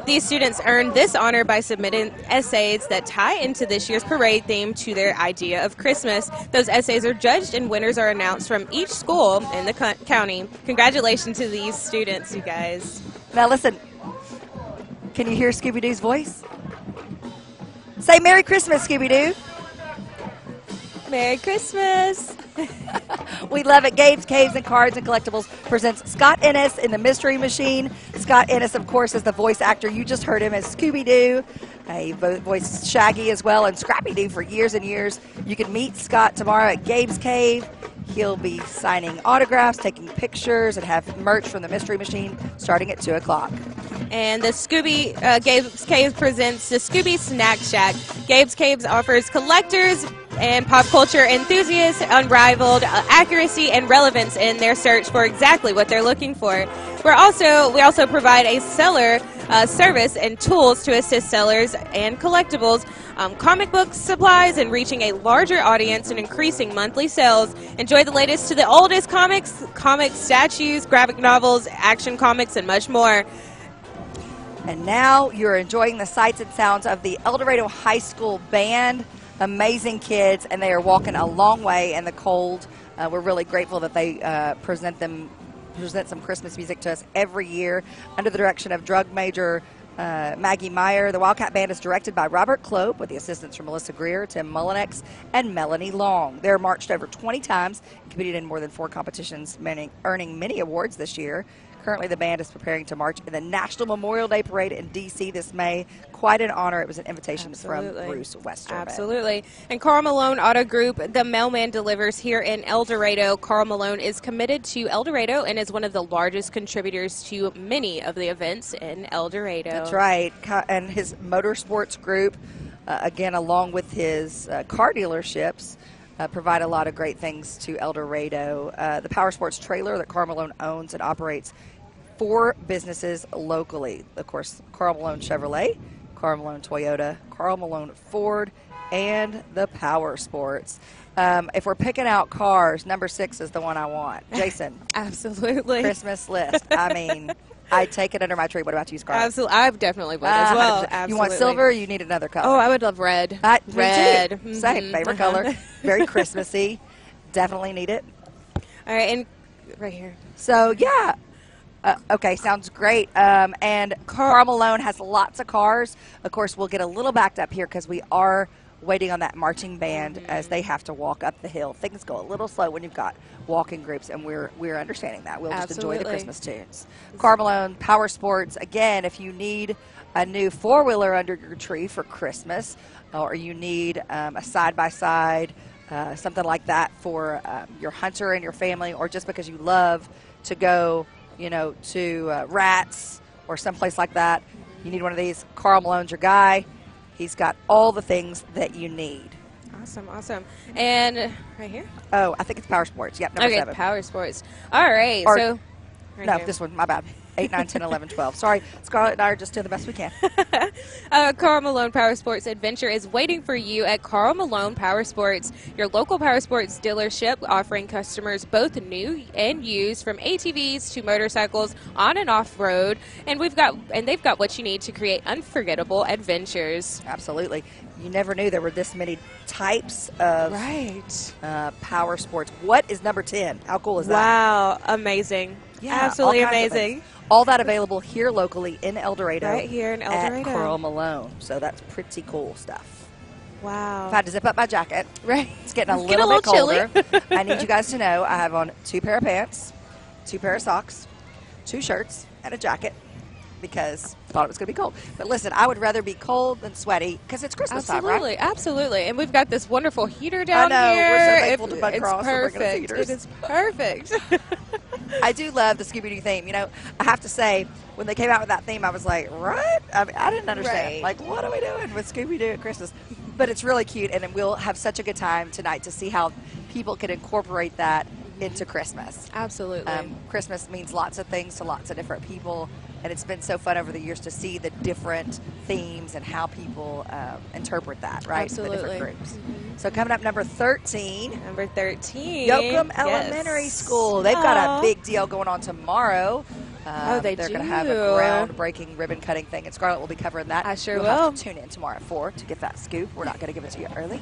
These students earned this honor by submitting essays that tie into this year's parade theme to their idea of Christmas. Those essays are judged and winners are announced from each school in the co- county. Congratulations to these students, you guys. Now listen, can you hear Scooby Doo's voice? Say Merry Christmas, Scooby Doo. Merry Christmas! we love it. Games, Caves, and Cards and Collectibles presents Scott Innes in the Mystery Machine. Scott Innes, of course, is the voice actor. You just heard him as Scooby Doo. He vo- voiced Shaggy as well and Scrappy Doo for years and years. You can meet Scott tomorrow at Gabe's Cave. He'll be signing autographs, taking pictures, and have merch from the Mystery Machine starting at 2 o'clock. And the Scooby uh, Gabe's Caves presents the Scooby Snack Shack. Gabe's Caves offers collectors and pop culture enthusiasts unrivaled uh, accuracy and relevance in their search for exactly what they're looking for. We're also we also provide a seller uh, service and tools to assist sellers and collectibles, um, comic book supplies, and reaching a larger audience and increasing monthly sales. Enjoy the latest to the oldest comics, comic statues, graphic novels, action comics, and much more. And now you're enjoying the sights and sounds of the El Dorado High School Band. Amazing kids, and they are walking a long way in the cold. Uh, we're really grateful that they uh, present them present some Christmas music to us every year under the direction of drug major uh, Maggie Meyer. The Wildcat Band is directed by Robert Klope with the assistance from Melissa Greer, Tim Mullinex, and Melanie Long. They're marched over 20 times, competed in more than four competitions, many, earning many awards this year. Currently, the band is preparing to march in the National Memorial Day Parade in D.C. this May. Quite an honor. It was an invitation Absolutely. from Bruce Westerman. Absolutely. And Karl Malone Auto Group, the mailman delivers here in El Dorado. Karl Malone is committed to El Dorado and is one of the largest contributors to many of the events in El Dorado. That's right. And his motorsports group, uh, again, along with his uh, car dealerships, uh, provide a lot of great things to El Dorado. Uh, the Power Sports trailer that Karl Malone owns and operates four businesses locally. Of course, Karl Malone Chevrolet, Karl Malone Toyota, Karl Malone Ford, and the Power Sports. Um, if we're picking out cars, number six is the one I want. Jason, Absolutely. Christmas list. I mean, I take it under my tree. What about you, Scarlett? Absolutely. I've definitely would as well. 100%. Absolutely. You want silver? Or you need another color. Oh, I would love red. I- red. Same Mhm. favorite Uh-huh. color. Very Christmassy. Definitely need it. All right, and right here. So yeah. Uh, okay, sounds great. Um, and Karl Malone has lots of cars. Of course, we'll get a little backed up here because we are waiting on that marching band as they have to walk up the hill. Things go a little slow when you've got walking groups, and we're we're understanding that. We'll just enjoy the Christmas tunes. Karl Malone Power Sports. Again, if you need a new four wheeler under your tree for Christmas, or you need um, a side by side, something like that for um, your hunter and your family, or just because you love to go, you know, to uh, Rats or someplace like that, you need one of these. Karl Malone's your guy. He's got all the things that you need. Awesome, awesome. And right here. Oh, I think it's Power Sports. Yep, number okay, seven. power sports. All right. Or- so right no, here. this one, my bad. 8, 9, 10, 11, 12. Sorry, Scarlett and I are just doing the best we can. Uh, Karl Malone Power Sports Adventure is waiting for you at Karl Malone Power Sports, your local power sports dealership, offering customers both new and used, from ATVs to motorcycles, on and off road. And we've got and they've got what you need to create unforgettable adventures. Absolutely. You never knew there were this many types of Right. uh, power sports. What is number 10? How cool is that? Wow. Amazing. Absolutely all of amazing. All that available here locally in El Dorado. Right here in El Dorado. at. Karl Malone. So that's pretty cool stuff. Wow. If I had to zip up my jacket, Right. it's getting a It's little, getting a little bit colder. I need you guys to know I have on two pair of pants, two pair of socks, two shirts, and a jacket because I thought it was going to be cold. But listen, I would rather be cold than sweaty because it's Christmas time, right? Absolutely, absolutely. And we've got this wonderful heater down I know, here. we're so thankful If- to Bud it's Cross for bringing us perfect. It is perfect. I do love the Scooby Doo theme. You know, I have to say, when they came out with that theme, I was like, what? I mean, I didn't understand. Right. Like, what are we doing with Scooby Doo at Christmas? But it's really cute, and we'll have such a good time tonight to see how people can incorporate that into Christmas. Absolutely. Um, Christmas means lots of things to lots of different people, and it's been so fun over the years to see the different themes and how people um, interpret that, right? The Absolutely. different groups. So coming up, number 13, Number 13. Yoakum Yes. Elementary School. They've got a big deal going on tomorrow. Oh, they They're going to have a groundbreaking ribbon cutting thing, and Scarlett will be covering that. I sure You'll will. Have to tune in tomorrow at four to get that scoop. We're not going to give it to you early,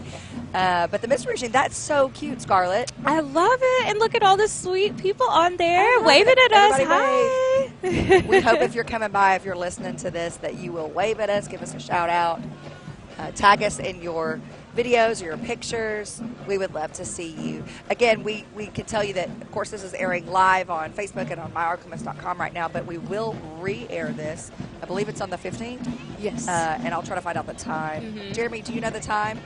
uh, but the mystery machine that's so cute, Scarlett. I love it. And look at all the sweet people on there waving it. at us. Everybody Hi. We hope if you're coming by, if you're listening to this, that you will wave at us, give us a shout out. uh, tag us in your videos or your pictures. We would love to see you. Again, we, we can tell you that, of course, this is airing live on Facebook and on myarklamiss.com right now, but we will re air this. I believe it's on the 15th, Yes. uh, and I'll try to find out the time. Mm-hmm. Jeremy, do you know the time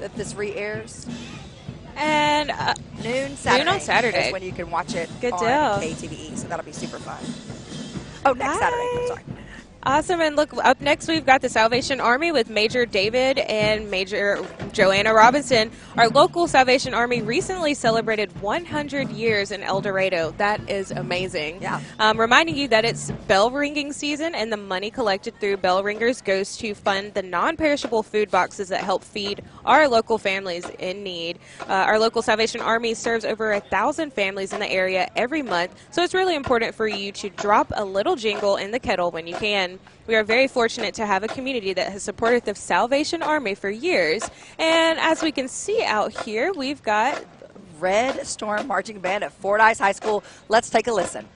that this re airs? and uh, Noon Saturday. Noon on Saturday. is when you can watch it Good on deal. KTVE, so that'll be super fun. Oh, next Saturday. I'm sorry. Awesome. And look, up next we've got the Salvation Army with Major David and Major Joanna Robinson. Our local Salvation Army recently celebrated 100 years in El Dorado. That is amazing. Yeah. Um, reminding you that it's bell ringing season and the money collected through bell ringers goes to fund the non perishable food boxes that help feed our local families in need. Uh, our local Salvation Army serves over a thousand families in the area every month, so it's really important for you to drop a little jingle in the kettle when you can. We are very fortunate to have a community that has supported the Salvation Army for years. And as we can see out here, we've got Red Storm Marching Band at Fordyce High School. Let's take a listen.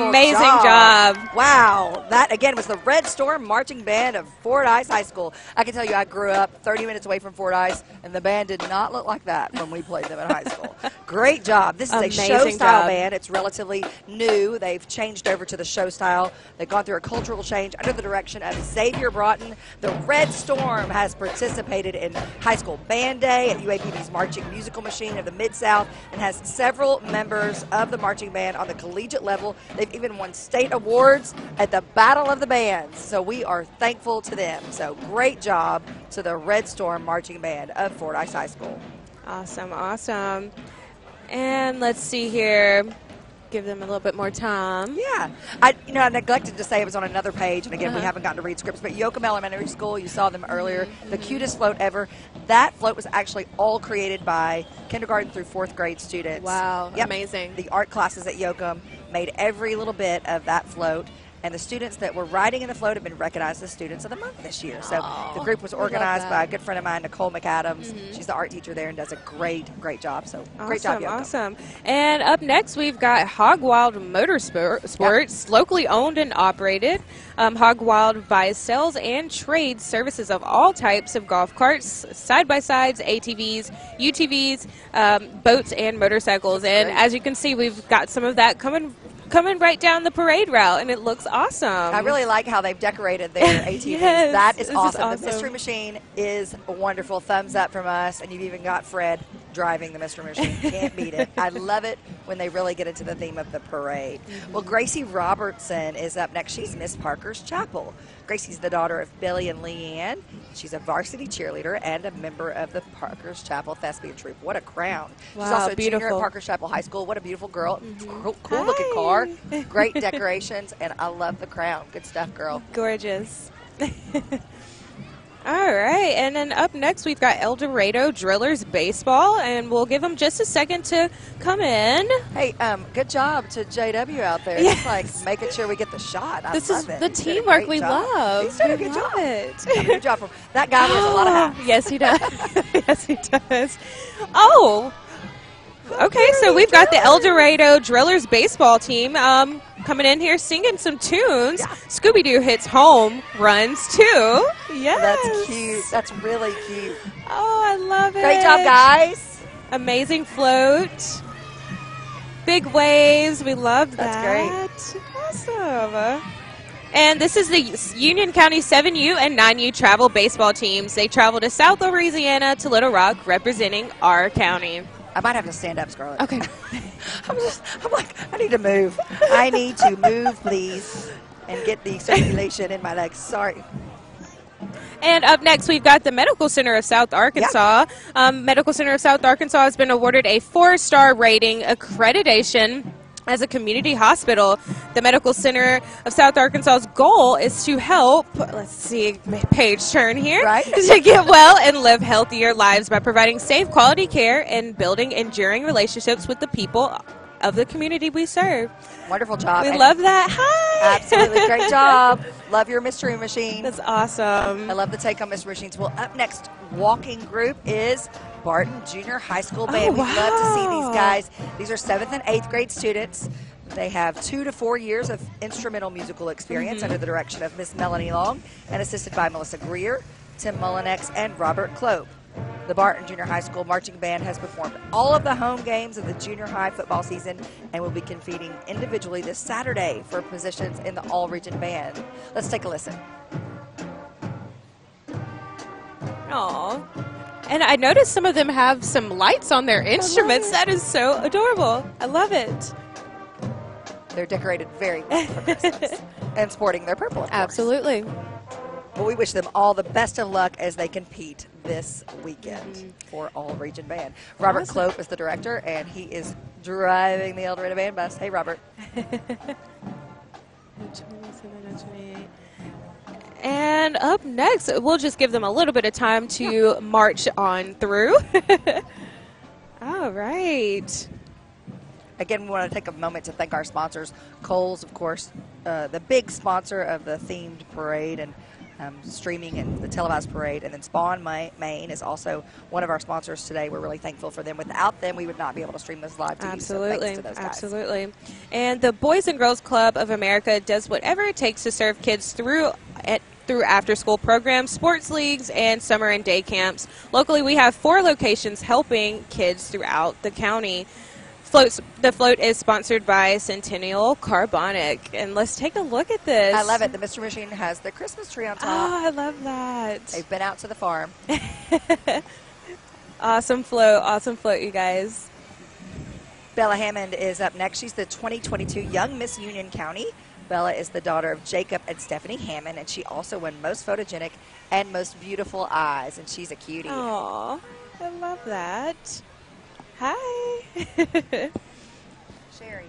Amazing job. Wow. That, again, was the Red Storm Marching Band of Fordyce High School. I can tell you, I grew up 30 minutes away from Fordyce, and the band did not look like that when we played them in high school. Great job. This is a Amazing show style job. band. It's relatively new. They've changed over to the show style. They've gone through a cultural change under the direction of Xavier Broughton. The Red Storm has participated in High School Band Day at UAPB's Marching Musical Machine of the Mid South and has several members of the marching band on the collegiate level. They've even won state awards at the Battle of the Bands. So we are thankful to them. So great job to the Red Storm Marching Band of Fordyce High School. awesome, awesome. And let's see here. Give them a little bit more time. Yeah, I you know I neglected to say it was on another page, and again we Uh-huh. haven't gotten to read scripts. But Yoakum Elementary School, you saw them earlier, the cutest float ever. That float was actually all created by kindergarten through fourth grade students. Wow, Yep. amazing. The art classes at Yoakum made every little bit of that float. And the students that were riding in the float have been recognized as students of the month this year. So the group was organized by a good friend of mine, Nicole McAdams. She's the art teacher there and does a great, great job. So great job, Awesome, awesome. And up next, we've got Hog Wild Motorsports, sports, locally owned and operated. Um, Hog Wild buys, sells, and trades services of all types of golf carts, side by sides, ATVs, UTVs, um, boats, and motorcycles. And great. as you can see, we've got some of that coming. Coming right down the parade route, and it looks awesome. I really like how they've decorated their ATVs. Yes, that is this is awesome. awesome. The Mystery Machine is a wonderful. Thumbs up from us. And you've even got Fred driving the Mystery Machine. Can't beat it. I love it when they really get into the theme of the parade. Mm-hmm. Well, Gracie Robertson is up next. She's Miss Parker's Chapel. Gracie's the daughter of Billy and Leanne. She's a varsity cheerleader and a member of the Parker's Chapel Thespian Troupe. What a crown. Wow, She's also a junior at. Parker's Chapel High School. What a beautiful girl. Cool, cool looking car. Great decorations, and I love the crown. Good stuff, girl. Gorgeous. All right, and then up next we've got El Dorado Drillers Baseball, and we'll give them just a second to come in. Hey, um, good job to JW out there. Yes. Just like making sure we get the shot. I this is it. the teamwork we job. love. He's done a good job. it. He's done a good job. From, that guy wears a lot of hats. yes, he does. yes, he does. Oh, okay. So we've got the El Dorado Drillers baseball team um, coming in here singing some tunes. Yeah. Scooby Doo hits home runs too. Yes, That's cute. That's really cute. Oh, I love it. Great job, guys. Amazing float. big waves. We love that. That's great. Awesome. And this is the Union County 7U and 9U travel baseball teams. They travel to South Louisiana to Little Rock representing our county. I might have to stand up, Scarlett. Okay. I'm just, I'm like, I need to move. I need to move, please, and get the circulation in my legs. Sorry. And up next, we've got the Medical Center of South Arkansas. Um, Medical Center of South Arkansas has been awarded a four star rating accreditation. As a community hospital, the Medical Center of South Arkansas's goal is to help, let's see, page turn here, Right. to get well and live healthier lives by providing safe, quality care and building enduring relationships with the people of the community we serve. Wonderful job. We And love that. Hi. Absolutely great job. Love your mystery machine. That's awesome. I love the take on mystery machines. Well, up next, walking group is Barton Junior High School Band. Oh, We'd love to see these guys. These are seventh and eighth grade students. They have two to four years of instrumental musical experience Mm-hmm. under the direction of Miss Melanie Long and assisted by Melissa Greer, Tim Mullinex, and Robert Klope. The Barton Junior High School Marching Band has performed all of the home games of the junior high football season and will be competing individually this Saturday for positions in the All Region Band. Let's take a listen. Aw. And I noticed some of them have some lights on their instruments. That is so adorable. I love it. They're decorated very well for Christmas and sporting their purple. Absolutely. Well, we wish them all the best of luck as they compete this weekend mm-hmm. for All Region Band. Robert Awesome. Clope is the director, and he is driving the El Dorado Band bus. Hey, Robert. And up next, we'll just give them a little bit of time to march on through. All right. Again, we want to take a moment to thank our sponsors. Kohl's, of course, uh, the big sponsor of the themed parade and um, streaming and the televised parade. And then Spawn Maine is also one of our sponsors today. We're really thankful for them. Without them, we would not be able to stream this live to you. So Absolutely. thanks to those guys. Absolutely. And the Boys and Girls Club of America does whatever it takes to serve kids through at through after school programs, sports leagues, and summer and day camps. Locally, we have four locations helping kids throughout the county. Floats, the float is sponsored by Centennial Carbonic. And let's take a look at this. I love it. The Mr. Machine has the Christmas tree on top. Oh, I love that. They've been out to the farm. Awesome float. Awesome float, you guys. Bella Hammond is up next. She's the 2022 Young Miss Union County. Bella is the daughter of Jacob and Stephanie Hammond, and she also won Most Photogenic and Most Beautiful Eyes, and she's a cutie. Aw, I love that. Hi. Sherry.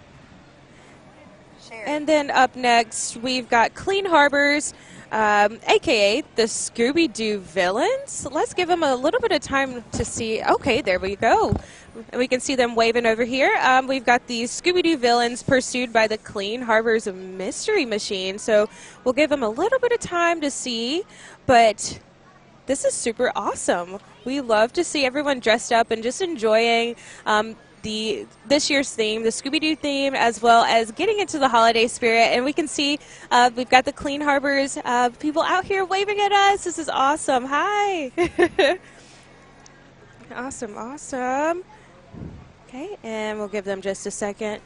Sherry. and then up next, we've got Clean Harbors, um, aka the Scooby Doo villains. Let's give them a little bit of time to see. Okay, there we go. And we can see them waving over here. Um, we've got the Scooby Doo villains pursued by the Clean Harbors Mystery Machine. So we'll give them a little bit of time to see, but this is super awesome. We love to see everyone dressed up and just enjoying um, the this year's theme, the Scooby Doo theme, as well as getting into the holiday spirit. And we can see uh, we've got the Clean Harbors uh, people out here waving at us. This is awesome. Hi. awesome, awesome. Okay, and we'll give them just a second.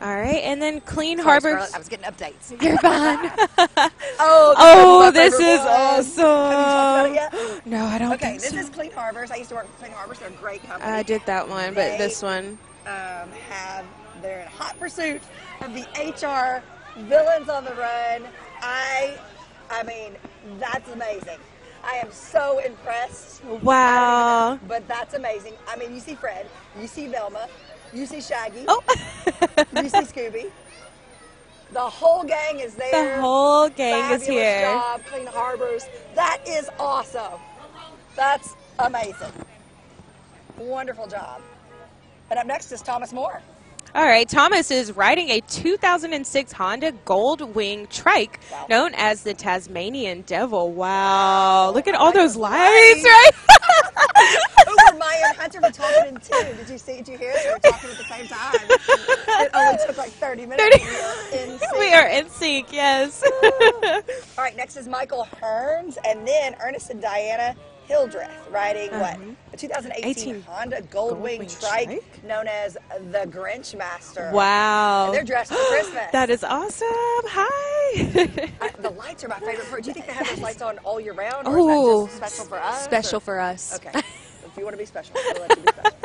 All right, and then Clean Sorry, Harbors. Scarlett, I was getting updates. You're fine. Oh, Oh, this is my is. Have you talked about it awesome. yet? No, I don't Okay, think this so. is Clean Harbors. I used to work for Clean Harbors. They're a great company. I did that one, but They- this one. um, have they're in hot pursuit of the HR villains on the run. I, I mean, that's amazing. I am so impressed. Wow. I don't even know, But that's amazing. I mean, you see Fred, you see Velma, you see Shaggy, Oh, you see Scooby. The whole gang is there. the whole gang Fabulous is here. Job, Clean Harbors. That is awesome. That's amazing. Wonderful job. And up next is Thomas Moore. All right, Thomas is riding a 2006 Honda Gold Wing trike Wow. known as the Tasmanian Devil. Wow. Look at all those lights, right? Oh, were Maya and Hunter were talking in tune. Did you see? Did you hear? They were talking at the same time. It only took like 30 minutes. 30 We are in sync. we are in sync, yes. All right, next is Michael Hearns, and then Ernest and Diana Hildreth riding what? Uh-huh. A 2018 18 Honda Goldwing Goldwing trike, trike? known as the Grinch Master. Wow. And they're dressed for Christmas. that is awesome. Hi. I, the lights are my favorite part. Do you think they have those lights on all year round, or oh, is that just special for us? Special or- for us. Okay. if you want to be special, we'll let you be special.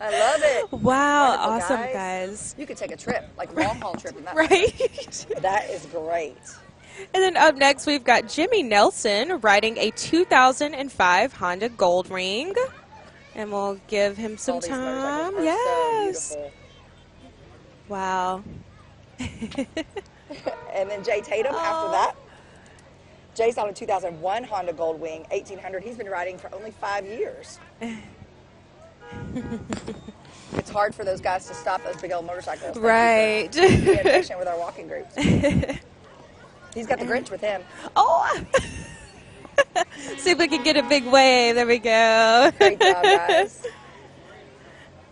I love it. Wow, Wonderful, awesome, guys. guys. You could take a trip, like a long haul trip in that. Right. That is great. And then up next, we've got Jimmy Nelson riding a 2005 Honda Goldwing. And we'll give him some time. yes. So wow. And then Jay Tatum after Oh. that. Jay's on a 2001 Honda Goldwing 1800. He's been riding for only five years. it's hard for those guys to stop those big old motorcycles. Thank you for Right. With our walking groups. He's got the Grinch with him. oh. See if we can get a big wave. There we go. Great job, guys.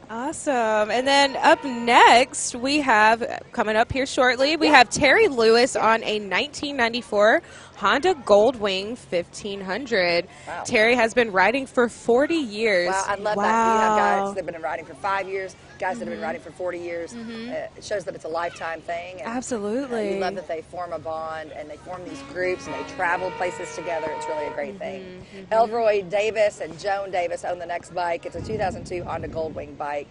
Awesome. And then up next, we have coming up here shortly, we have Terry Lewis on a 1994 Honda Goldwing 1500. Wow. Terry has been riding for 40 years. Wow, I love that. You have Wow. guys that have been riding for five years, guys that have been riding for 40 years. Uh, it shows that it's a lifetime thing. and, uh, Absolutely. you love that they form a bond and they form these groups and they travel places together. It's really a great thing. Elroy Davis and Joan Davis own the next bike. It's a 2002 Honda Goldwing bike.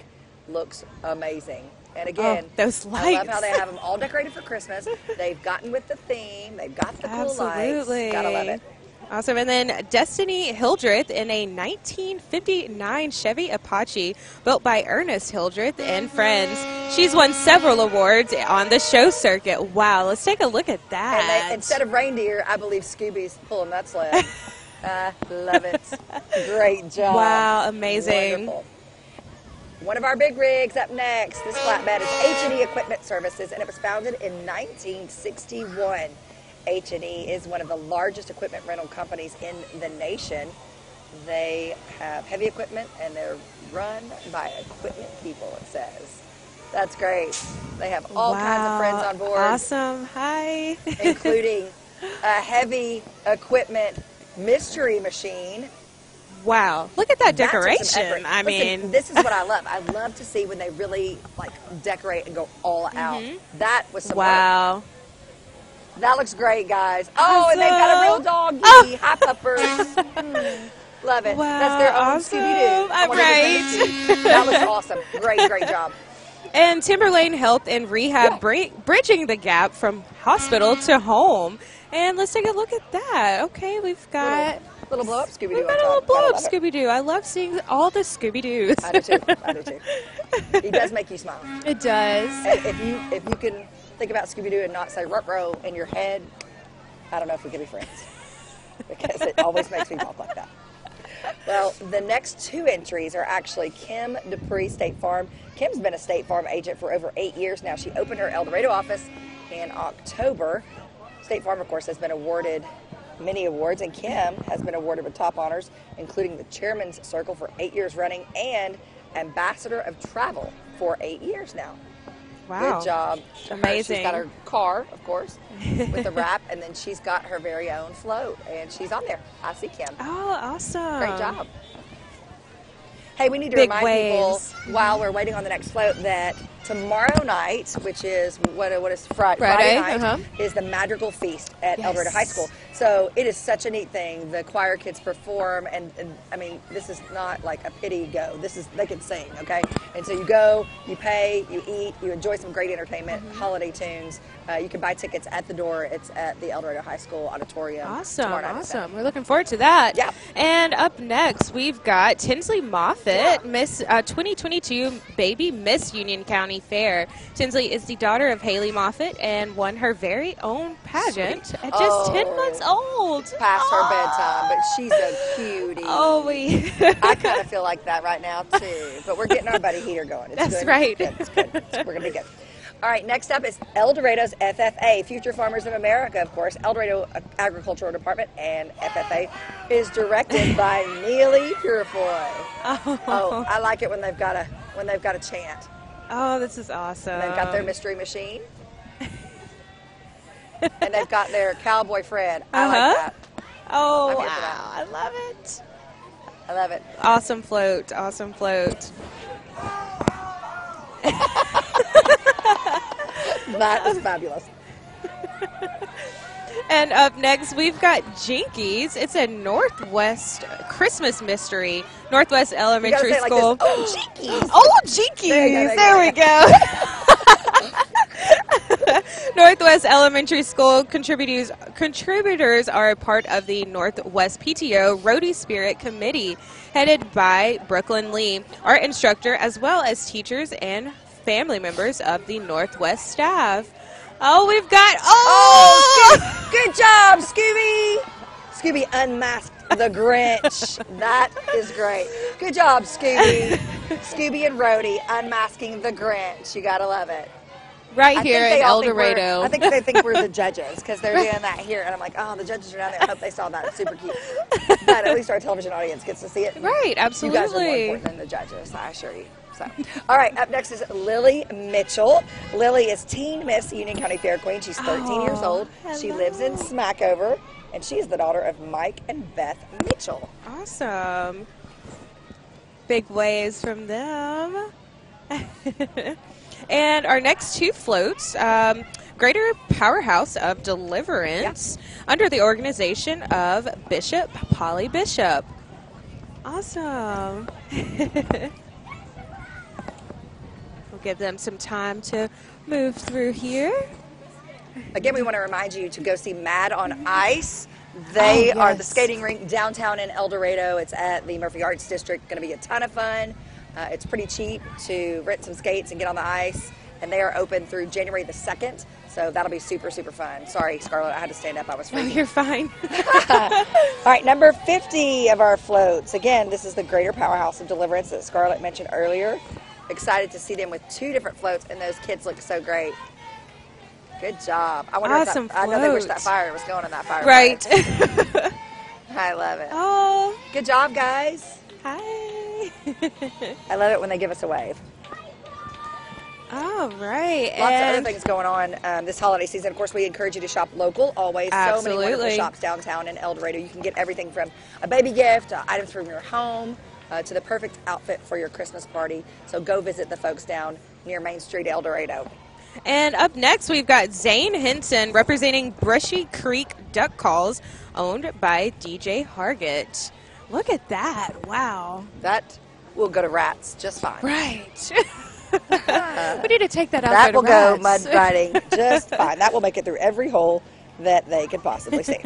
Looks amazing. And oh, again, Oh, those lights. I love how they have them all decorated for Christmas. They've gotten with the theme. They've got the cool Absolutely. lights. Gotta love it. Awesome. And then Destiny Hildreth in a 1959 Chevy Apache built by Ernest Hildreth and friends. She's won several awards on the show circuit. Wow, let's take a look at that. And they, instead of reindeer, I believe Scooby's pulling that sled. I uh, love it. Great job. Wow, amazing. Wonderful. One of our big rigs up next. This flatbed is H&E Equipment Services, and it was founded in 1961. H&E is one of the largest equipment rental companies in the nation. They have heavy equipment, and they're run by equipment people. It says. That's great. They have all kinds of friends on board Awesome. Hi. including a heavy equipment mystery machine. Wow. Look at that That took some decoration. I Listen, mean, this is what I love. I love to see when they really like decorate and go all out. That was some work. Mm-hmm. wow. That looks great, guys. Oh, and they've got a real doggy. Oh. Hi, puppers. Love it. Wow, That's their own awesome. Scooby Doo. I'm right. that was awesome. Great, great job. And Timberlane Health and Rehab Yeah. bri- bridging the gap from hospital to home. And let's take a look at that. Okay, we've got Little blow up Scooby Doo. we've a little blow up Scooby Doo. I love seeing all the Scooby Doos. I do too. I do too. He does make you smile. It does. And if you if you can think about Scooby Doo and not say "rut in your head, I don't know if we can be friends because it always makes me talk like that. Well, the next two entries are actually Kim Dupree State Farm. Kim's been a State Farm agent for over eight years now. She opened her El Dorado office in October. State Farm, of course, has been awarded many awards, and Kim has been awarded with top honors, including the Chairman's Circle for eight years running and Ambassador of Travel for eight years now. Wow. Good job. Amazing. She's got her car, of course, with the wrap, and then she's got her very own float, and she's on there. I see Kim. Oh, awesome. Great job. Hey, we need to Big remind waves. people while we're waiting on the next float that tomorrow night, which is what, what is Fri- Friday, Friday, night, uh-huh. is the Madrigal Feast at Yes. High School. So it is such a neat thing. The choir kids perform, and, and I mean, this is not like a pity go. This is they can sing, okay? And so you go, you pay, you eat, you enjoy some great entertainment, Mm-hmm. holiday tunes. Uh, you can buy tickets at the door. It's at the El Dorado High School auditorium. Awesome, awesome. We're looking forward to that. Yeah. And up next, we've got Tinsley Moffat, Miss uh, 2022 Baby Miss Union County Fair. Tinsley is the daughter of Haley Moffat and won her very own pageant at just 10 Oh. months old. Past her ah. bedtime, but she's a cutie. Oh, we. I kind of feel like that right now too. But we're getting our buddy heater going. It's That's good. right. It's good. It's good. We're gonna be good. All right. Next up is El Dorado's FFA, Future Farmers of America. Of course, El Dorado Agricultural Department and FFA is directed by Neely Purifoy. Oh. oh, I like it when they've got a when they've got a chant. Oh, this is awesome. They've got their mystery machine. And they've got their cowboy Fred. I Uh-huh. like that. Oh, wow. that. I love it. I love it. Awesome float. Awesome float. That is fabulous. And up next, we've got Jinkies. It's a Northwest Christmas mystery. Northwest Elementary like School. this. Oh, jinkies. Oh, Jinkies! There go, There, there you we go. Northwest Elementary School contributors contributors are a part of the Northwest PTO Rhodey Spirit Committee, headed by Brooklyn Lee, art instructor, as well as teachers and family members of the Northwest staff. Oh, we've got Oh, oh, good job, Scooby. Scooby unmasked the Grinch. that is great. Good job, Scooby. Scooby and Rhodey unmasking the Grinch. You gotta love it. Right I here in El Dorado. I think they think we're the judges because they're doing that here, and I'm like, oh, the judges are down there. I hope they saw that. It's super cute. But at least our television audience gets to see it. right, absolutely. You guys are more important than the judges, I assure you. So, all right, up next is Lily Mitchell. Lily is Teen Miss Union County Fair Queen. She's 13 years Oh, old. She lives in Smackover, and she is the daughter of Mike and Beth Mitchell. Awesome. Big waves from them. and our next two floats, um, Greater Powerhouse of Deliverance, under the organization of Bishop Polly Bishop. Awesome. we'll give them some time to move through here. Again, we want to remind you to go see MAD on Ice. They Oh, are the skating rink downtown in El Dorado. It's at the Murphy Arts District. Going to be a ton of fun. Uh, it's pretty cheap to rent some skates and get on the ice. And they are open through January the 2nd. So that'll be super, super fun. Sorry, Scarlett, I had to stand up. I was No, freaking. you're fine. All right, number 50 of our floats. Again, this is the Greater Powerhouse of Deliverance that Scarlett mentioned earlier. Excited to see them with two different floats, and those kids look so great. Good job. I wonder Awesome if that, I know they wish that fire was going in that fire. right. I love it. oh, Good job, guys. hi. I love it when they give us a wave. All right. Lots of other things going on um, this holiday season. Of course, we encourage you to shop local. Always, so many wonderful shops downtown in El Dorado. You can get everything from a baby gift, uh, items from your home, uh, to the perfect outfit for your Christmas party. So go visit the folks down near Main Street, El Dorado. And up next, we've got Zane Henson representing Brushy Creek Duck Calls, owned by DJ Hargett. Look at that. Wow. That will go to rats just fine. Right. we need to take that out That will go rats. mud riding just fine. That will make it through every hole that they could possibly see.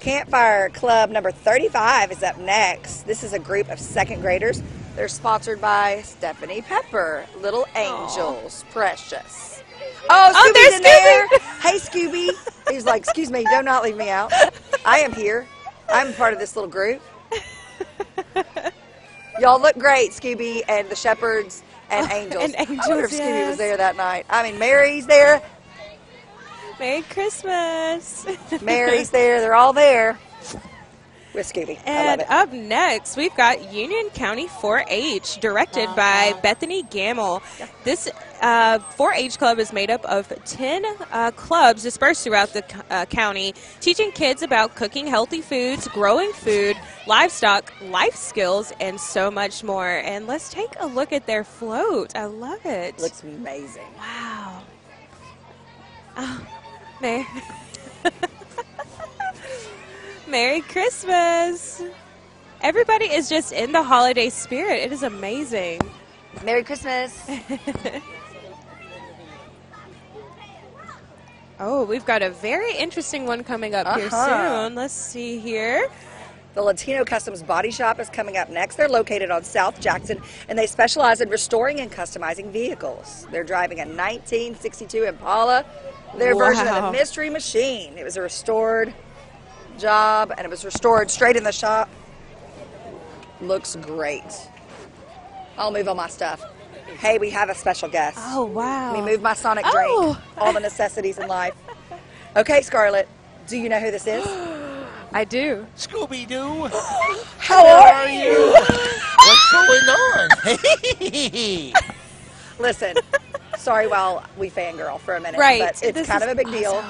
Campfire Club number 35 is up next. This is a group of second graders. They're sponsored by Stephanie Pepper, Little Angels, Precious. Oh, Oh, Scooby's there's in there. Hey, Scooby. He's like, excuse me, do not leave me out. I am here. I'm part of this little group. Y'all look great, Scooby and the shepherds and angels. and I wonder if angels, Scooby was there that night. I mean, Mary's there. Merry Christmas. Mary's there. They're all there with Scooby. I love And it. up next, we've got Union County 4-H, directed by Bethany Gamble. This uh, 4-H club is made up of 10 uh, clubs dispersed throughout the uh, county, teaching kids about cooking healthy foods, growing food, livestock, life skills, and so much more. And let's take a look at their float. I love it. Looks amazing. Wow. Oh, Merry. Merry Christmas. Everybody is just in the holiday spirit. It is amazing. Merry Christmas. Oh, we've got a very interesting one coming up here Uh-huh. soon. Let's see here. The Latino Customs Body Shop is coming up next. They're located on South Jackson and they specialize in restoring and customizing vehicles. They're driving a 1962 Impala, their version of the Mystery Machine. It was restored job and it was restored straight in the shop. Looks great. I'll move all my stuff. Hey, we have a special guest. Oh, wow. We me move my Sonic Oh. drink. All the necessities in life. Okay, Scarlett, do you know who this is? I do. Scooby Doo, How are you? what's going on? Hey, Listen, sorry while we fangirl for a minute, Right. but it's This kind of a big deal.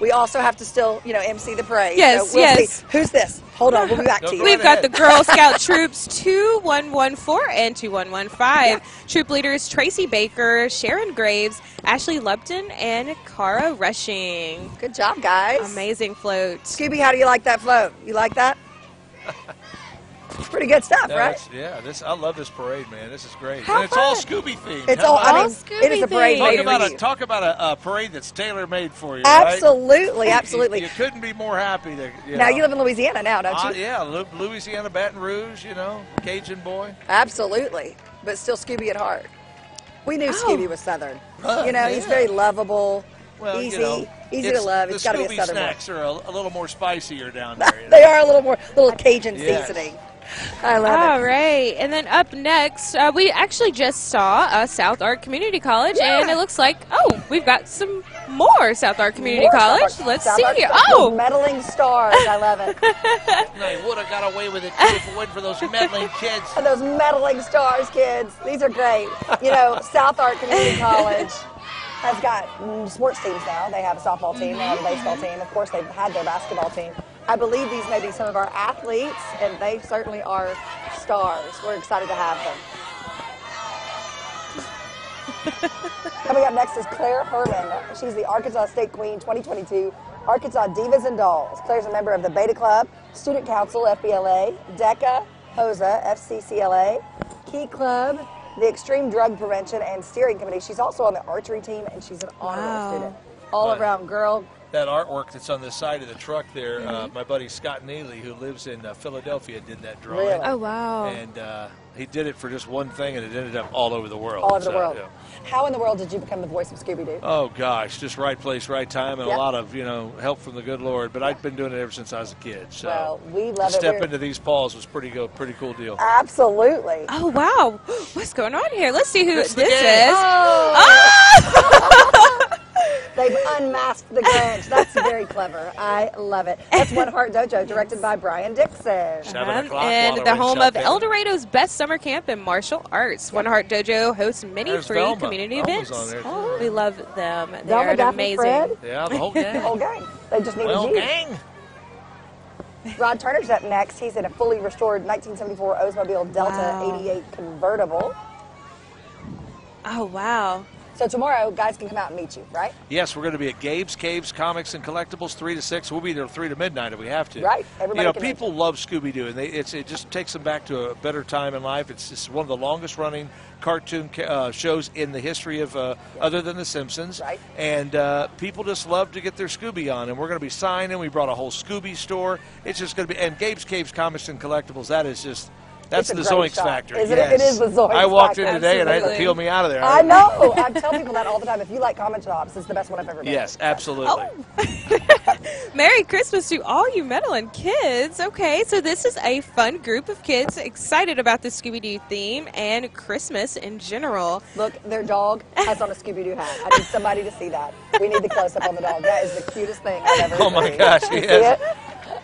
Awesome. we also have to still, you know, MC the parade. Yes, so we'll yes. See. Who's this? Hold on, we'll be back go to you. We've got ahead. the Girl Scout Troops 2114 and 2115. Troop leaders Tracy Baker, Sharon Graves, Ashley Lupton, and Cara Rushing. Good job, guys. Amazing float. Scooby, how do you like that float? You like that? Pretty good stuff, No, right? yeah, this I love this parade, man. This is great. How and it's all. Scooby themed. It's How all. about I it? mean, Scooby it is a parade theme. Talk about a you. talk about a, a parade that's tailor made for you. right? Absolutely, You- absolutely. You, couldn't be more happy to. You now know. you live in Louisiana now, don't Uh, you? yeah, Lu- Louisiana, Baton Rouge. You know, Cajun boy. Absolutely, but still Scooby at heart. We knew Oh. Scooby was Southern. Uh, you know, he's very lovable, Well, easy, you know, easy to love. The He's got to be a Scooby Southern boy. snacks are a, a little more spicier down there. you know? They are a little more, little Cajun Yes. seasoning. I love All it. right, and then up next, uh, we actually just saw uh, South Ark Community College, and it looks like oh, we've got some more South Ark Community More College. Ark- Let's South see Ark here. stuff Oh, meddling stars. I love it. They would have got away with it too if it wasn't for those meddling kids. And those meddling stars, kids. These are great. You know, South Ark Community College has got mm, sports teams now. They have a softball team, they have a baseball team. Of course, they've had their basketball team. I believe these may be some of our athletes, and they certainly are stars. We're excited to have them. Coming up next is Claire Herman. She's the Arkansas State Queen 2022 Arkansas Divas and Dolls. Claire's a member of the Beta Club, Student Council, FBLA, DECA, HOSA, FCCLA, Key Club, the Extreme Drug Prevention and Steering Committee. She's also on the archery team, and she's an honor roll Wow. student. All Right. around girl. That artwork that's on the side of the truck there, uh, Mm-hmm. my buddy Scott Neely, who lives in uh, Philadelphia, did that drawing. Really? oh wow. And uh, he did it for just one thing, and it ended up all over the world. All over the world. yeah. How in the world did you become the voice of Scooby Doo? Oh gosh, just right place, right time, and Yep. a lot of you know help from the good Lord. But I've been doing it ever since I was a kid. So Well, we love to it. step We're- into these paws was pretty go, pretty cool deal. Absolutely. oh wow. What's going on here? Let's see who It's this the gang. is. Oh! They've unmasked the Grinch. That's very clever. I love it. That's One Heart Dojo, directed by Brian Dixon. Seven Um, o'clock, and the home shut of down. El Dorado's best summer camp in martial arts. One Heart Dojo hosts many There's free Velma. community Velma's events. on there, too. we love them. They Velma, are Daphne, amazing. Fred, Yeah, the whole the whole gang. They just need well, you. gang. Rod Turner's up next. He's in a fully restored 1974 Oldsmobile Delta Wow. 88 convertible. Oh wow. So tomorrow, guys can come out and meet you, right? Yes, we're going to be at Gabe's Caves Comics and Collectibles, three to six. We'll be there three to midnight if we have to. Right. Everybody you know, people love Scooby Doo, and they, it's, it just takes them back to a better time in life. It's, it's one of the longest running cartoon ca- uh, shows in the history of, uh, other than The Simpsons. Right. And uh, people just love to get their Scooby on, and we're going to be signing. We brought a whole Scooby store. It's just going to be, and Gabe's Caves Comics and Collectibles. That is just. That's It's the great Zoinks shop, factor. isn't it? It yes. is the Zoinks I walked factor. in today and I had to peel me out of there. I know. I tell people that all the time. If you like comic shops, it's the best one I've ever been. Yes, to. absolutely. Oh. Merry Christmas to all you meddling kids. Okay, so this is a fun group of kids excited about the Scooby Doo theme and Christmas in general. Look, their dog has on a Scooby Doo hat. I need somebody to see that. We need the close up on the dog. That is the cutest thing I've ever seen. Oh my seen. gosh, You yes.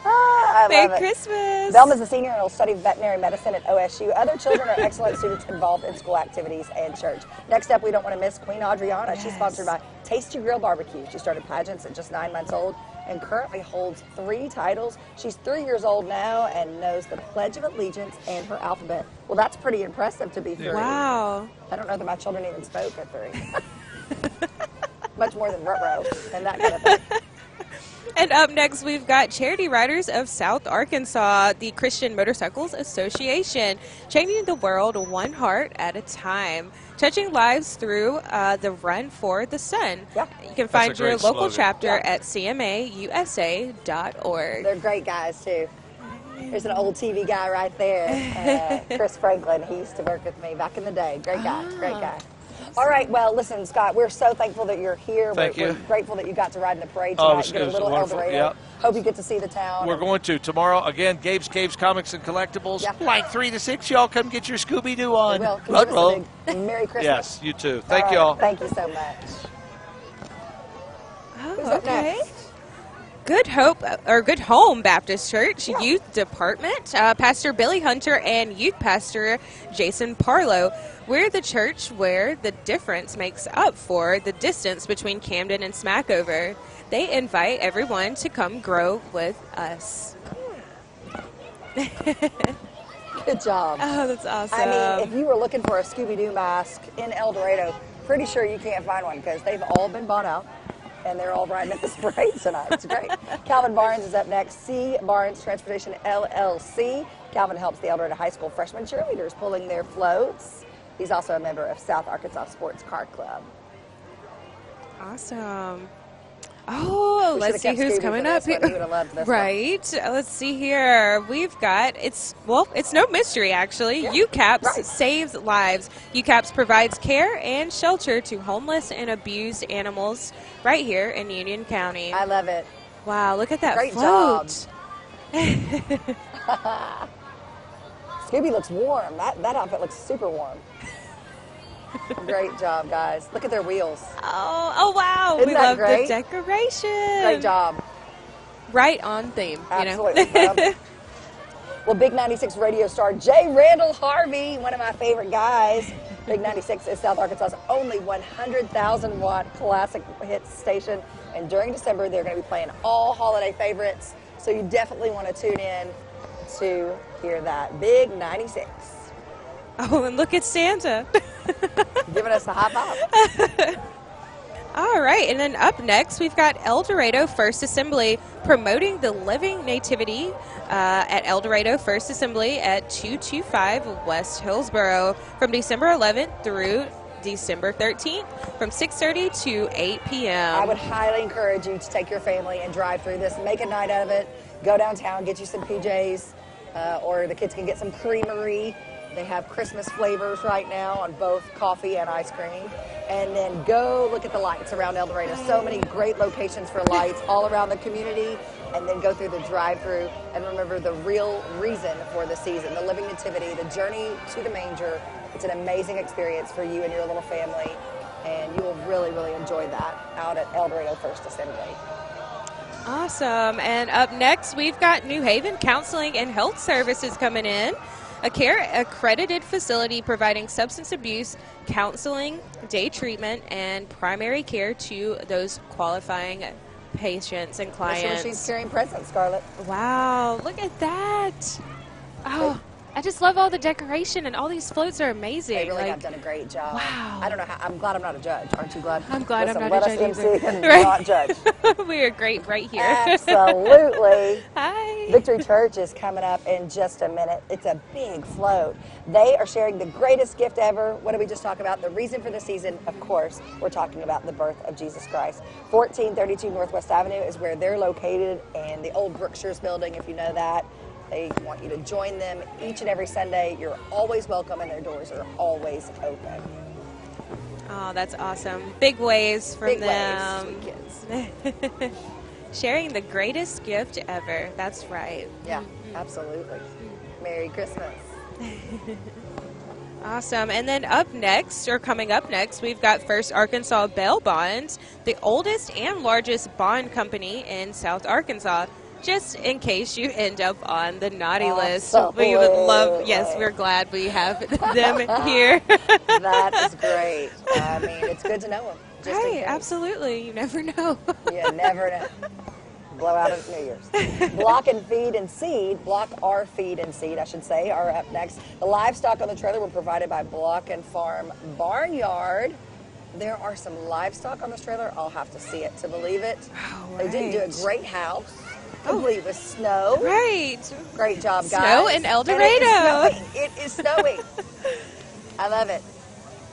Ah, Merry. Christmas. Velma's a senior and will study veterinary medicine at OSU. Other children are excellent students involved in school activities and church. Next up, we don't want to miss Queen Adriana. She's sponsored by Tasty Grill Barbecue. She started pageants at just nine months old and currently holds three titles. She's three years old now and knows the Pledge of Allegiance and her alphabet. Well, that's pretty impressive to be three. Wow. I don't know that my children even spoke at three. Much more than ruh and that kind of thing. And up next, we've got Charity Riders of South Arkansas, the Christian Motorcycles Association, changing the world one heart at a time, touching lives through uh, the Run for the Sun. Yeah. You can find your local slogan. chapter Yeah. at cmausa.org. They're great guys too. There's an old TV guy right there, uh, Chris Franklin. He used to work with me back in the day. Great guy, great guy. All right, well, listen, Scott, we're so thankful that you're here. Thank we're, you. we're grateful that you got to ride in the parade Oh, tonight. it was- get it a little El wonderful, Dorado. yeah. Hope you get to see the town. We're going to tomorrow again. Gabe's Caves Comics and Collectibles. Yeah. Like three to six, y'all come get your Scooby Doo We on. will. Run roll. Merry Christmas. Yes, you too. Thank All right, y'all. Thank you so much. Oh, okay. Good Hope or Good Home Baptist Church Youth Department, uh, Pastor Billy Hunter and Youth Pastor Jason Parlow. We're the church where the difference makes up for the distance between Camden and Smackover. They invite everyone to come grow with us. Good job. Oh, that's awesome. I mean, if you were looking for a Scooby Doo mask in El Dorado, pretty sure you can't find one because they've all been bought out and they're all riding at this parade tonight. It's great. Calvin Barnes is up next. C. Barnes Transportation LLC. Calvin helps the El Dorado High School freshman cheerleaders pulling their floats. He's also a member of South Arkansas Sports Car Club. awesome. Oh, We let's see who's coming up here. He this one. right. Uh, Let's see here. We've got it's well, it's no mystery actually. Yeah, UCAPS right. saves lives. UCAPS provides care and shelter to homeless and abused animals right here in Union County. I love it. wow, look at that Great float. Scooby looks warm. That, that outfit looks super warm. Great job, guys. Look at their wheels. Oh, oh wow. Isn't we love great? the decoration. Great job. Right on theme, you know. Absolutely. Well, well, Big 96 radio star Jay Randall Harvey, one of my favorite guys. Big 96 is South Arkansas's only 100,000 watt classic hits station. And during December, they're going to be playing all holiday favorites. So you definitely want to tune in to hear that. Big 96. oh, and look at Santa. Giving us the high five. All right, and then up next, we've got El Dorado First Assembly promoting the Living Nativity uh, at El Dorado First Assembly at 225 West Hillsboro from December 11th through December 13th from 6:30 to 8 p.m. I would highly encourage you to take your family and drive through this. Make a night out of it. Go downtown, get you some PJs, uh, or the kids can get some creamery. They have Christmas flavors right now on both coffee and ice cream. And then go look at the lights around El Dorado. So many great locations for lights all around the community. And then go through the drive through and remember the real reason for the season the Living Nativity, the journey to the manger. It's an amazing experience for you and your little family. And you will really, really enjoy that out at El Dorado First Assembly. Awesome. And up next, we've got New Haven Counseling and Health Services coming in. A care accredited facility providing substance abuse counseling, day treatment, and primary care to those qualifying patients and sure she's carrying presents, Scarlett. Wow, look at that. Oh, I just love all the decoration, and all these floats are amazing. They really like, have done a great job. Wow. I don't know how. I'm glad I'm not a judge. Aren't you glad? I'm glad I'm Listen, not a judge either. And Right. not judge. we are great right here. Absolutely. Hi. Victory Church is coming up in just a minute. It's a big float. They are sharing the greatest gift ever. What did we just talk about? The reason for the season, of course, we're talking about the birth of Jesus Christ. 1432 Northwest Avenue is where they're located, and the old Brookshires building, if you know that. They want you to join them each and every Sunday. You're always welcome, and their doors are always open. Oh, that's awesome. Big waves from Big waves, them. sweet kids. Sharing the greatest gift ever. That's right. Yeah, absolutely. Merry Christmas. Awesome. And then up next, or coming up next, we've got First Arkansas Bail Bonds, the oldest and largest bond company in South Arkansas. Just in case you end up on the naughty list, we would love. Yes, we're glad we have them here. That is great. I mean, it's good to know them. Just right, absolutely. You never know. You never know. Blow out of New Year's. Block and feed and seed, block our feed and seed, I should say, are up next. The livestock on the trailer were provided by Block and Farm Barnyard. There are some livestock on this trailer. I'll have to see it to believe it. They did do a great house, complete with snow. right. Great job, guys. Snow in El And it is Dorado. snowing. It is snowing. I love it.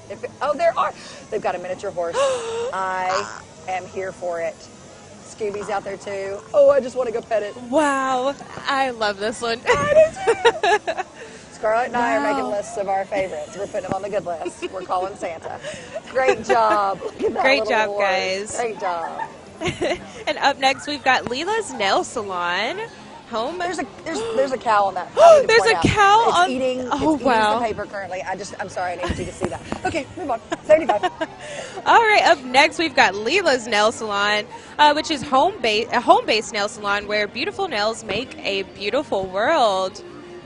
If Oh, there are. They've got a miniature horse. I am here for it. Scooby's out there too. Oh, I just want to go pet it. Wow. I love this one. Scarlett and I are making lists of our favorites. We're putting them on the good list. We're calling Santa. Great job. Look at that Great job, horse. guys. Great job. and up next, we've got Leela's Nail Salon. home. There's a there's there's a cow on that. I need to There's a out. cow it's on- eating. Oh, it's eating wow. some paper currently. I just I'm sorry. I needed you to see that. Okay, move on. Seventy-five. All right, up next we've got Leela's Nail Salon, uh, which is home base a home-based nail salon where beautiful nails make a beautiful world.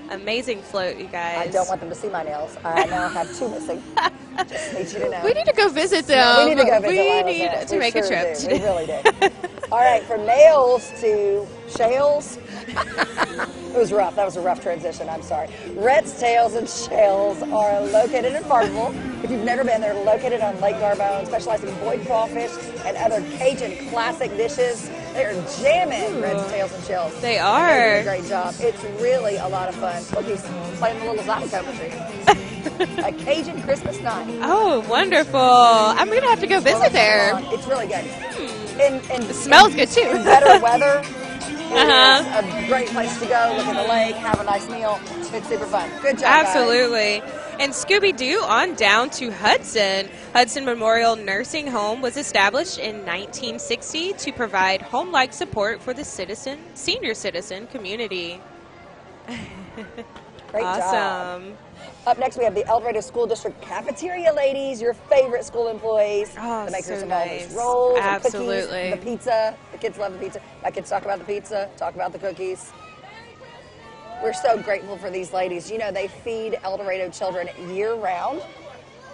Amazing float, you guys. I don't want them to see my nails. I now have two missing. Just need you to know. We need to go visit them. No, we need to go visit We Lila's need nails. to We make sure a trip. Do. We really do. All right, from nails to shales. it was rough. That was a rough transition. I'm sorry. Rhett's Tails and Shells are located in Farmerville. If you've never been, they're located on Lake D'Arbonne, specializing in boiled crawfish and other Cajun classic dishes. They are jamming Rhett's Tails and Shells. They are. They do a great job. It's really a lot of fun. Look, he's playing the little zydeco machine. a Cajun Christmas night. Oh, wonderful! I'm gonna have to go visit there. It's really good. Hmm. And, and It smells good too. better weather. Uh-huh. a great place to go. Look at the lake, have a nice meal. It's super fun. Good job. guys. Absolutely. And Scooby Doo on down to Hudson. Hudson Memorial Nursing Home was established in 1960 to provide home like support for the citizen, senior citizen community. Great job. Up next, we have the El Dorado School District cafeteria ladies, your favorite school employees. Oh, the makers so of all nice. those rolls, Absolutely. and cookies, the pizza. The kids love the pizza. My kids talk about the pizza, talk about the cookies. We're so grateful for these ladies. You know, they feed El Dorado children year round.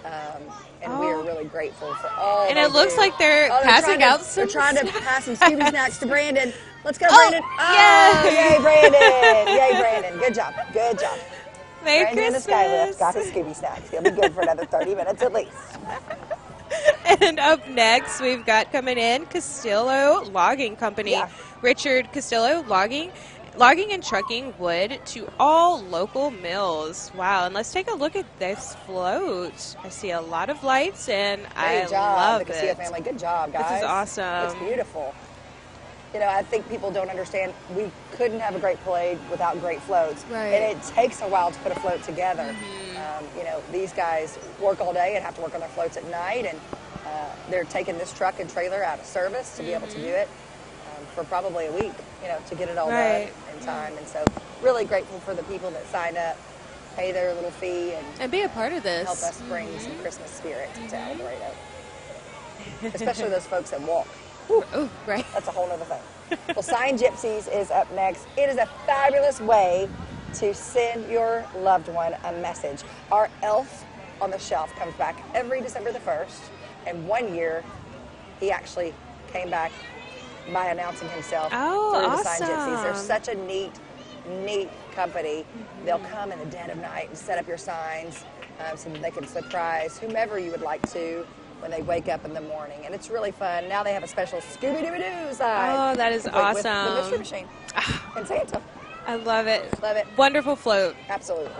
Um, and we are Oh. really grateful for all. And it looks do. like they're Oh, passing trying to- out They're some trying to pass some Scooby snacks to Brandon. Let's go, Oh, Brandon! Oh, yay. yay, Brandon! Yay, Brandon! Good job, good job. Merry the Christmas. Skylift got his Scooby snacks. He'll be good for another 30 minutes at least. And up next, we've got coming in Castillo Logging Company. Yeah. Richard Castillo Logging. Logging and trucking wood to all local mills. Wow, and let's take a look at this float. I see a lot of lights and Great I job, love the Castillo it. family. Good job, guys. This is awesome. It's beautiful. You know, I think people don't understand. We couldn't have a great parade without great floats, Right. Mm-hmm. and it takes a while to put a float together. Um, you know, these guys work all day and have to work on their floats at night, and uh, they're taking this truck and trailer out of service to be able to do it um, for probably a week. You know, to get it all Mm-hmm. Done in time. And so, really grateful for the people that sign up, pay their little fee, and And be a part of this. help us bring some Christmas spirit to El Dorado. Especially those folks that walk. Oh, right. That's a whole other thing. Well, Sign Gypsies is up next. It is a fabulous way to send your loved one a message. Our elf on the shelf comes back every December the 1st, and one year he actually came back by announcing himself Oh, through the Sign Gypsies. They're such a neat, neat company. They'll come in the dead of night and set up your signs um, so that they can surprise whomever you would like to when they wake up in the morning. And it's really fun. Now they have a special Scooby Doo Doo sign. Oh, that is awesome! With the. Mystery Machine and Santa. I love it. Love it. Wonderful float. Absolutely.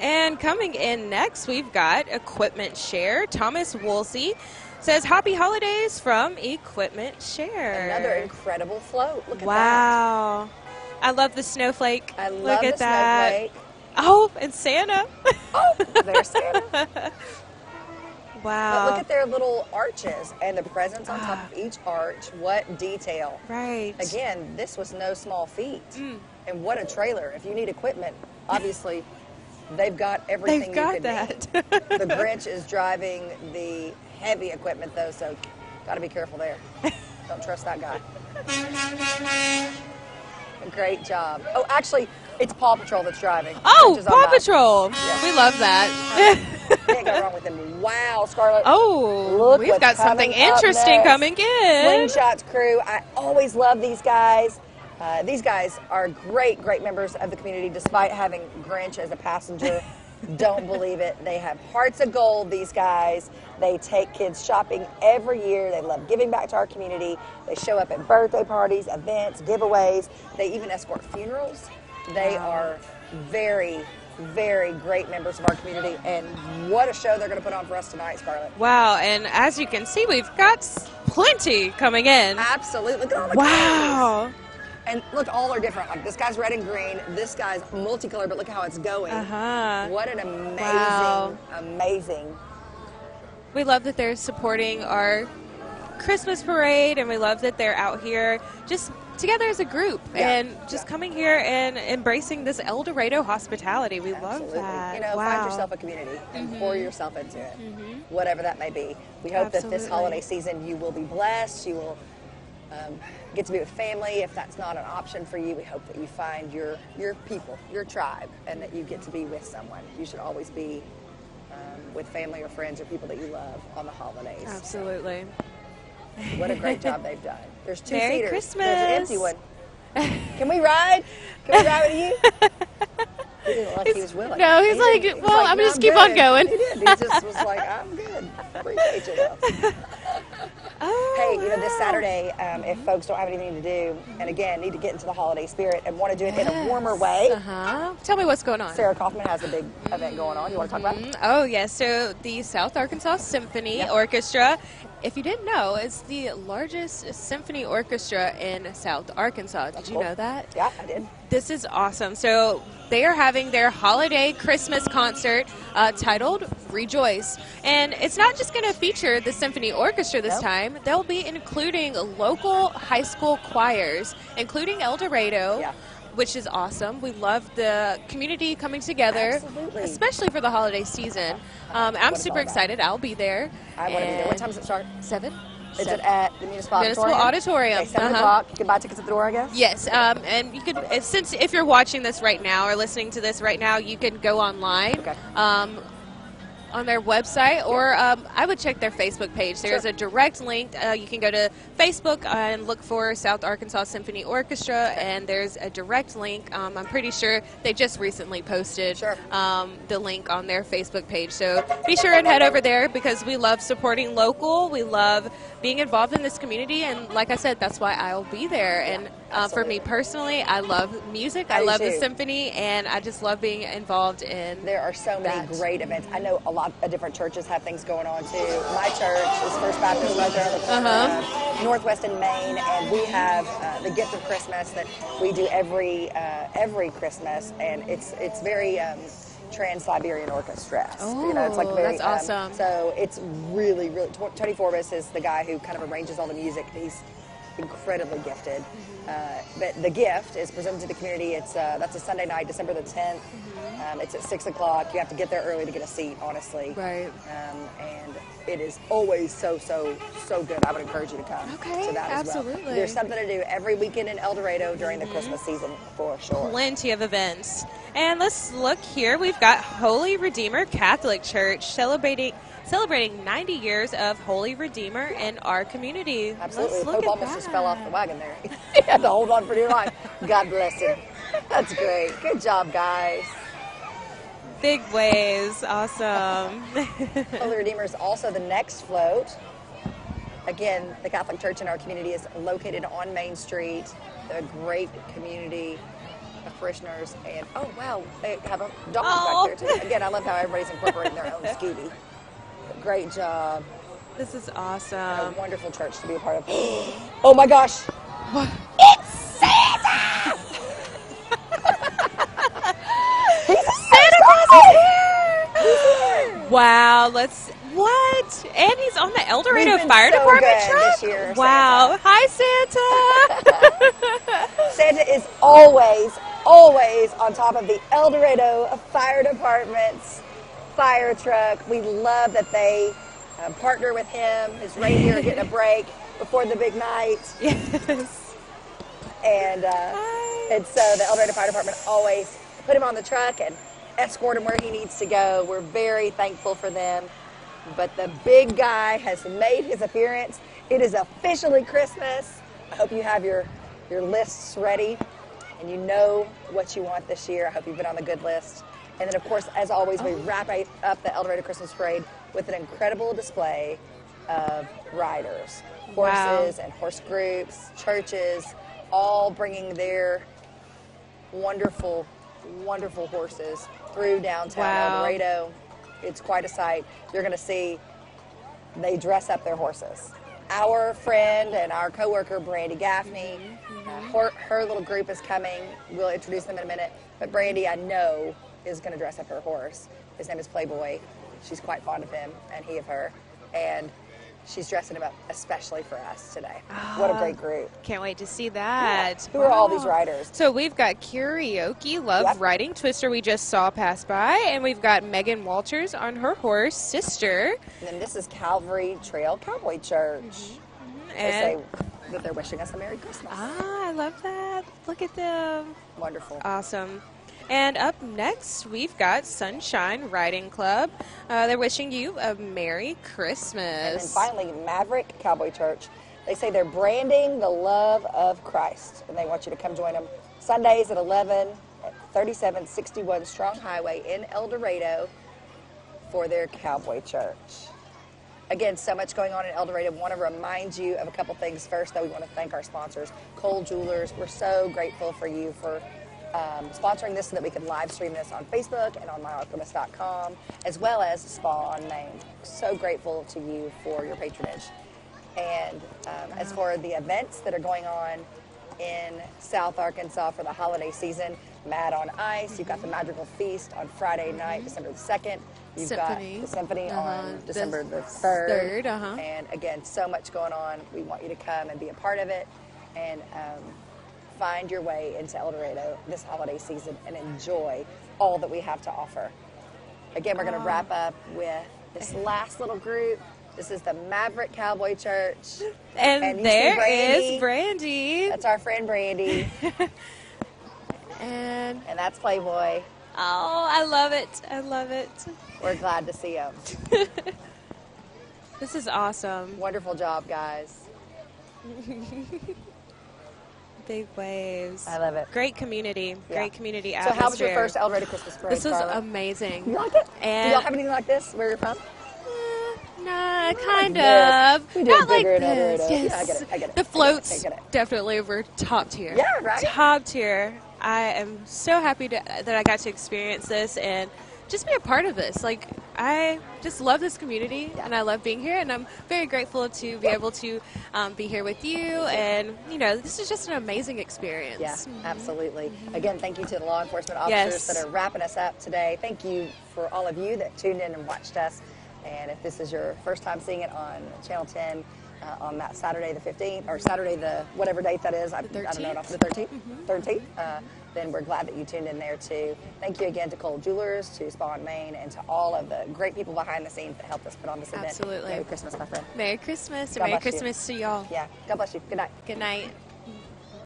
And coming in next, we've got Equipment Share. Thomas Woolsey says, Happy Holidays from Equipment Share. Another incredible float. Look at that. Wow. I love the snowflake. I love Look the at that. snowflake. Oh, and Santa. Oh, there's Santa. Wow. But look at their little arches and the presents on top of each arch. What detail. right. Again, this was no small feat. Mm. And what a trailer. If you need equipment, obviously they've got everything They've you got could that. need. the Grinch is driving the heavy equipment though, so got to be careful there. Don't trust that guy. Great job. Oh, actually, it's Paw Patrol that's driving. oh, Grinch is on Paw. Patrol. We love that. Can't go wrong with him. Wow, Scarlett. oh, Look we've got something interesting coming in. Slingshots crew. I always love these guys. Uh, these guys are great, great members of the community, despite having Grinch as a passenger. Don't believe it. They have hearts of gold, these guys. They take kids shopping every year. They love giving back to our community. They show up at birthday parties, events, giveaways. They even escort funerals. They Wow. are very, very great members of our community. And what a show they're going to put on for us tonight, Scarlett. Wow, and as you can see, we've got plenty coming in. Absolutely. Look at all the Wow. colors. And look, all are different. Like this guy's red and green. This guy's multicolored, but look how it's going. Uh-huh. What an amazing, Wow. amazing. We love that they're supporting our Christmas parade, and we love that they're out here just together as a group Yeah. and just coming here and embracing this El Dorado hospitality. We love that. You know, wow. Mm-hmm. find yourself a community and pour yourself into it, whatever that may be. We hope that this holiday season you will be blessed. You will um, get to be with family. If that's not an option for you, we hope that you find your your people, your tribe, and that you get to be with someone. You should always be um, with family or friends or people that you love on the holidays. Absolutely. What a great job they've done. There's two Merry seaters. There's an empty one. Can we ride? Can we ride with you? He didn't like he was willing. No, he's He like, didn't- he was "Well, I'm "No, gonna just keep on going. He did. He just was like, I'm good. Appreciate you. Oh, Hey, you know, this. Saturday, um, if folks don't have anything to do, and again, need to get into the holiday spirit and want to do it in a warmer way, Uh-huh. Tell me what's going on. Sarah Kaufman has a big event going on. You want to talk about it? Mm, Oh, yes. So the South Arkansas Symphony. Orchestra, if you didn't know, it's the largest symphony orchestra in South Arkansas. Did you cool. know that? Yeah, I did. This is awesome. So they are having their holiday Christmas concert uh, titled Rejoice. And it's not just going to feature the symphony orchestra this time, they'll be including local high school choirs, including El Dorado. Yeah. Which is awesome. We love the community coming together, Absolutely. especially for the holiday season. Um, I'm super excited. I'll be there. I want to be there. What time does it start? Seven. Is it at the Municipal, Municipal Auditorium? Auditorium, Okay, 7 uh-huh. o'clock. You can buy tickets at the door, I guess? Yes, um, and you could uh, since if you're watching this right now or listening to this right now, you can go online Okay. um, on their website, or um, I would check their Facebook page. There's Sure. a direct link. Uh, you can go to Facebook and look for South Arkansas Symphony Orchestra, and there's a direct link. Um, I'm pretty sure they just recently posted Sure. um, the link on their Facebook page. So be sure and head over there because we love supporting local. We love being involved in this community, and like I said, that's why I'll be there. and uh, for me personally, I love music. I I love the symphony, and I just love being involved in. There are so many that. great events. I know a lot of different churches have things going on too. My church is First Baptist right there on the corner Uh-huh. of Northwest and Main, and we have uh, the Gift of Christmas that we do every uh, every Christmas, and it's it's very. Um, Trans-Siberian Orchestra. you know, it's like Oh, very. that's um, awesome. so it's really, really. Tony Forbes is the guy who kind of arranges all the music. He's incredibly gifted. Mm-hmm. Uh, but the gift is presented to the community. It's uh, that's a Sunday night, December the 10th. Mm-hmm. Um, it's at six o'clock. You have to get there early to get a seat, honestly. Right. Um, and it is always so, so, so good. I would encourage you to come Okay, to that as well. absolutely. Mm-hmm. There's something to do every weekend in El Dorado during the Christmas season for sure. Plenty of events. And let's look here. We've got Holy Redeemer Catholic Church celebrating celebrating 90 years of Holy Redeemer in our community. Absolutely. Pope at almost just fell off the wagon there. he had to hold on for dear life. God bless him. That's great. Good job, guys. Big waves. Awesome. Holy Redeemer is also the next float. Again, the Catholic Church in our community is located on Main Street. A great community of parishioners, and oh wow, they have a dog Oh. back there too. Again, I love how everybody's incorporating their own Scooby. Great job. this is awesome. a wonderful church to be a part of. oh my gosh! What? It's Santa! He's Santa Claus is here! Wow, let's what? And he's on the El Dorado Fire so Department truck. this year, wow! Hi, Santa. Santa is always, always on top of the El Dorado Fire Department's fire truck. We love that they uh, partner with him. His reindeer getting a break before the big night. yes. And, uh, and so the El Dorado Fire Department always put him on the truck and escort him where he needs to go. We're very thankful for them. But the big guy has made his appearance. It is officially Christmas. I hope you have your, your lists ready and you know what you want this year. I hope you've been on the good list. And then, of course, as always, we wrap up the El Dorado Christmas Parade with an incredible display of riders, Wow. horses, and horse groups, churches, all bringing their wonderful, wonderful horses through downtown Wow. El Dorado. It's quite a sight. You're going to see they dress up their horses. Our friend and our coworker Brandy Gaffney, uh, her, her little group is coming. We'll introduce them in a minute. But Brandy, I know, is going to dress up her horse. His name is Playboy. She's quite fond of him, and he of her. And she's dressing him up especially for us today. what a Ah. great group. Can't wait to see that. Who are all these riders? So we've got karaoke, love Yep. writing, Twister we just saw pass by, and we've got Megan Walters on her horse, sister, And then this is Calvary Trail Cowboy Church. Mm-hmm. They and say that they're wishing us a Merry Christmas. ah, I love that. Look at them. Wonderful. Awesome. And up next, we've got Sunshine Riding Club. Uh, they're wishing you a Merry Christmas. And then finally, Maverick Cowboy Church. They say they're branding the love of Christ, and they want you to come join them Sundays at 11 at 3761 Strong Highway in El Dorado for their Cowboy Church. Again, so much going on in El Dorado. Want to remind you of a couple things. First, though, we want to thank our sponsors, Cole Jewelers. We're so grateful for you for um, sponsoring this so that we could live stream this on Facebook and on myarklamiss.com, as well as Spa on Main. So grateful to you for your patronage. And um, as for the events that are going on in South Arkansas for the holiday season, MAD on Ice, you've got the Magical Feast on Friday night, December the 2nd. You've Symphony. got the Symphony Uh-huh. on December the 3rd. third, uh-huh. And again, so much going on. We want you to come and be a part of it and um, find your way into El Dorado this holiday season and enjoy all that we have to offer. Again, we're going to wrap up with this last little group. This is the Maverick Cowboy Church. and, and there Brandy. is Brandy. That's our friend Brandy, and and that's Playboy. Oh, I love it. I love it. We're glad to see him. This is awesome. Wonderful job, guys. Big waves. I love it. Great community. Yeah. Great community So, how was your first El Dorado Christmas parade? This was Carla? amazing. You like it? And Do y'all have anything like this where you're from? Uh, nah, kind this. of. We Not like bigger in El this. Dorado. Yeah, I get it, I get it, I get The it, floats I get it. definitely were top tier. Yeah, right? Top tier. I am so happy to, that I got to experience this and just be a part of this. Like I just love this community Yeah. and I love being here and I'm very grateful to be able to um, be here with you and you know this is just an amazing experience. Yeah, absolutely. Again, thank you to the law enforcement officers Yes. that are wrapping us up today. Thank you for all of you that tuned in and watched us. And if this is your first time seeing it on Channel 10 uh, on that Saturday the 15th, or Saturday the whatever date that is, I, I don't know, 13th. the 13th, 13th, uh, then we're glad that you tuned in there too. Thank you again to Cole Jewelers, to Spa on Main, and to all of the great people behind the scenes that helped us put on this event. Absolutely. Merry Christmas, my friend. Merry Christmas God Merry bless you. Christmas to y'all. Yeah, God bless you. Good night. Good night.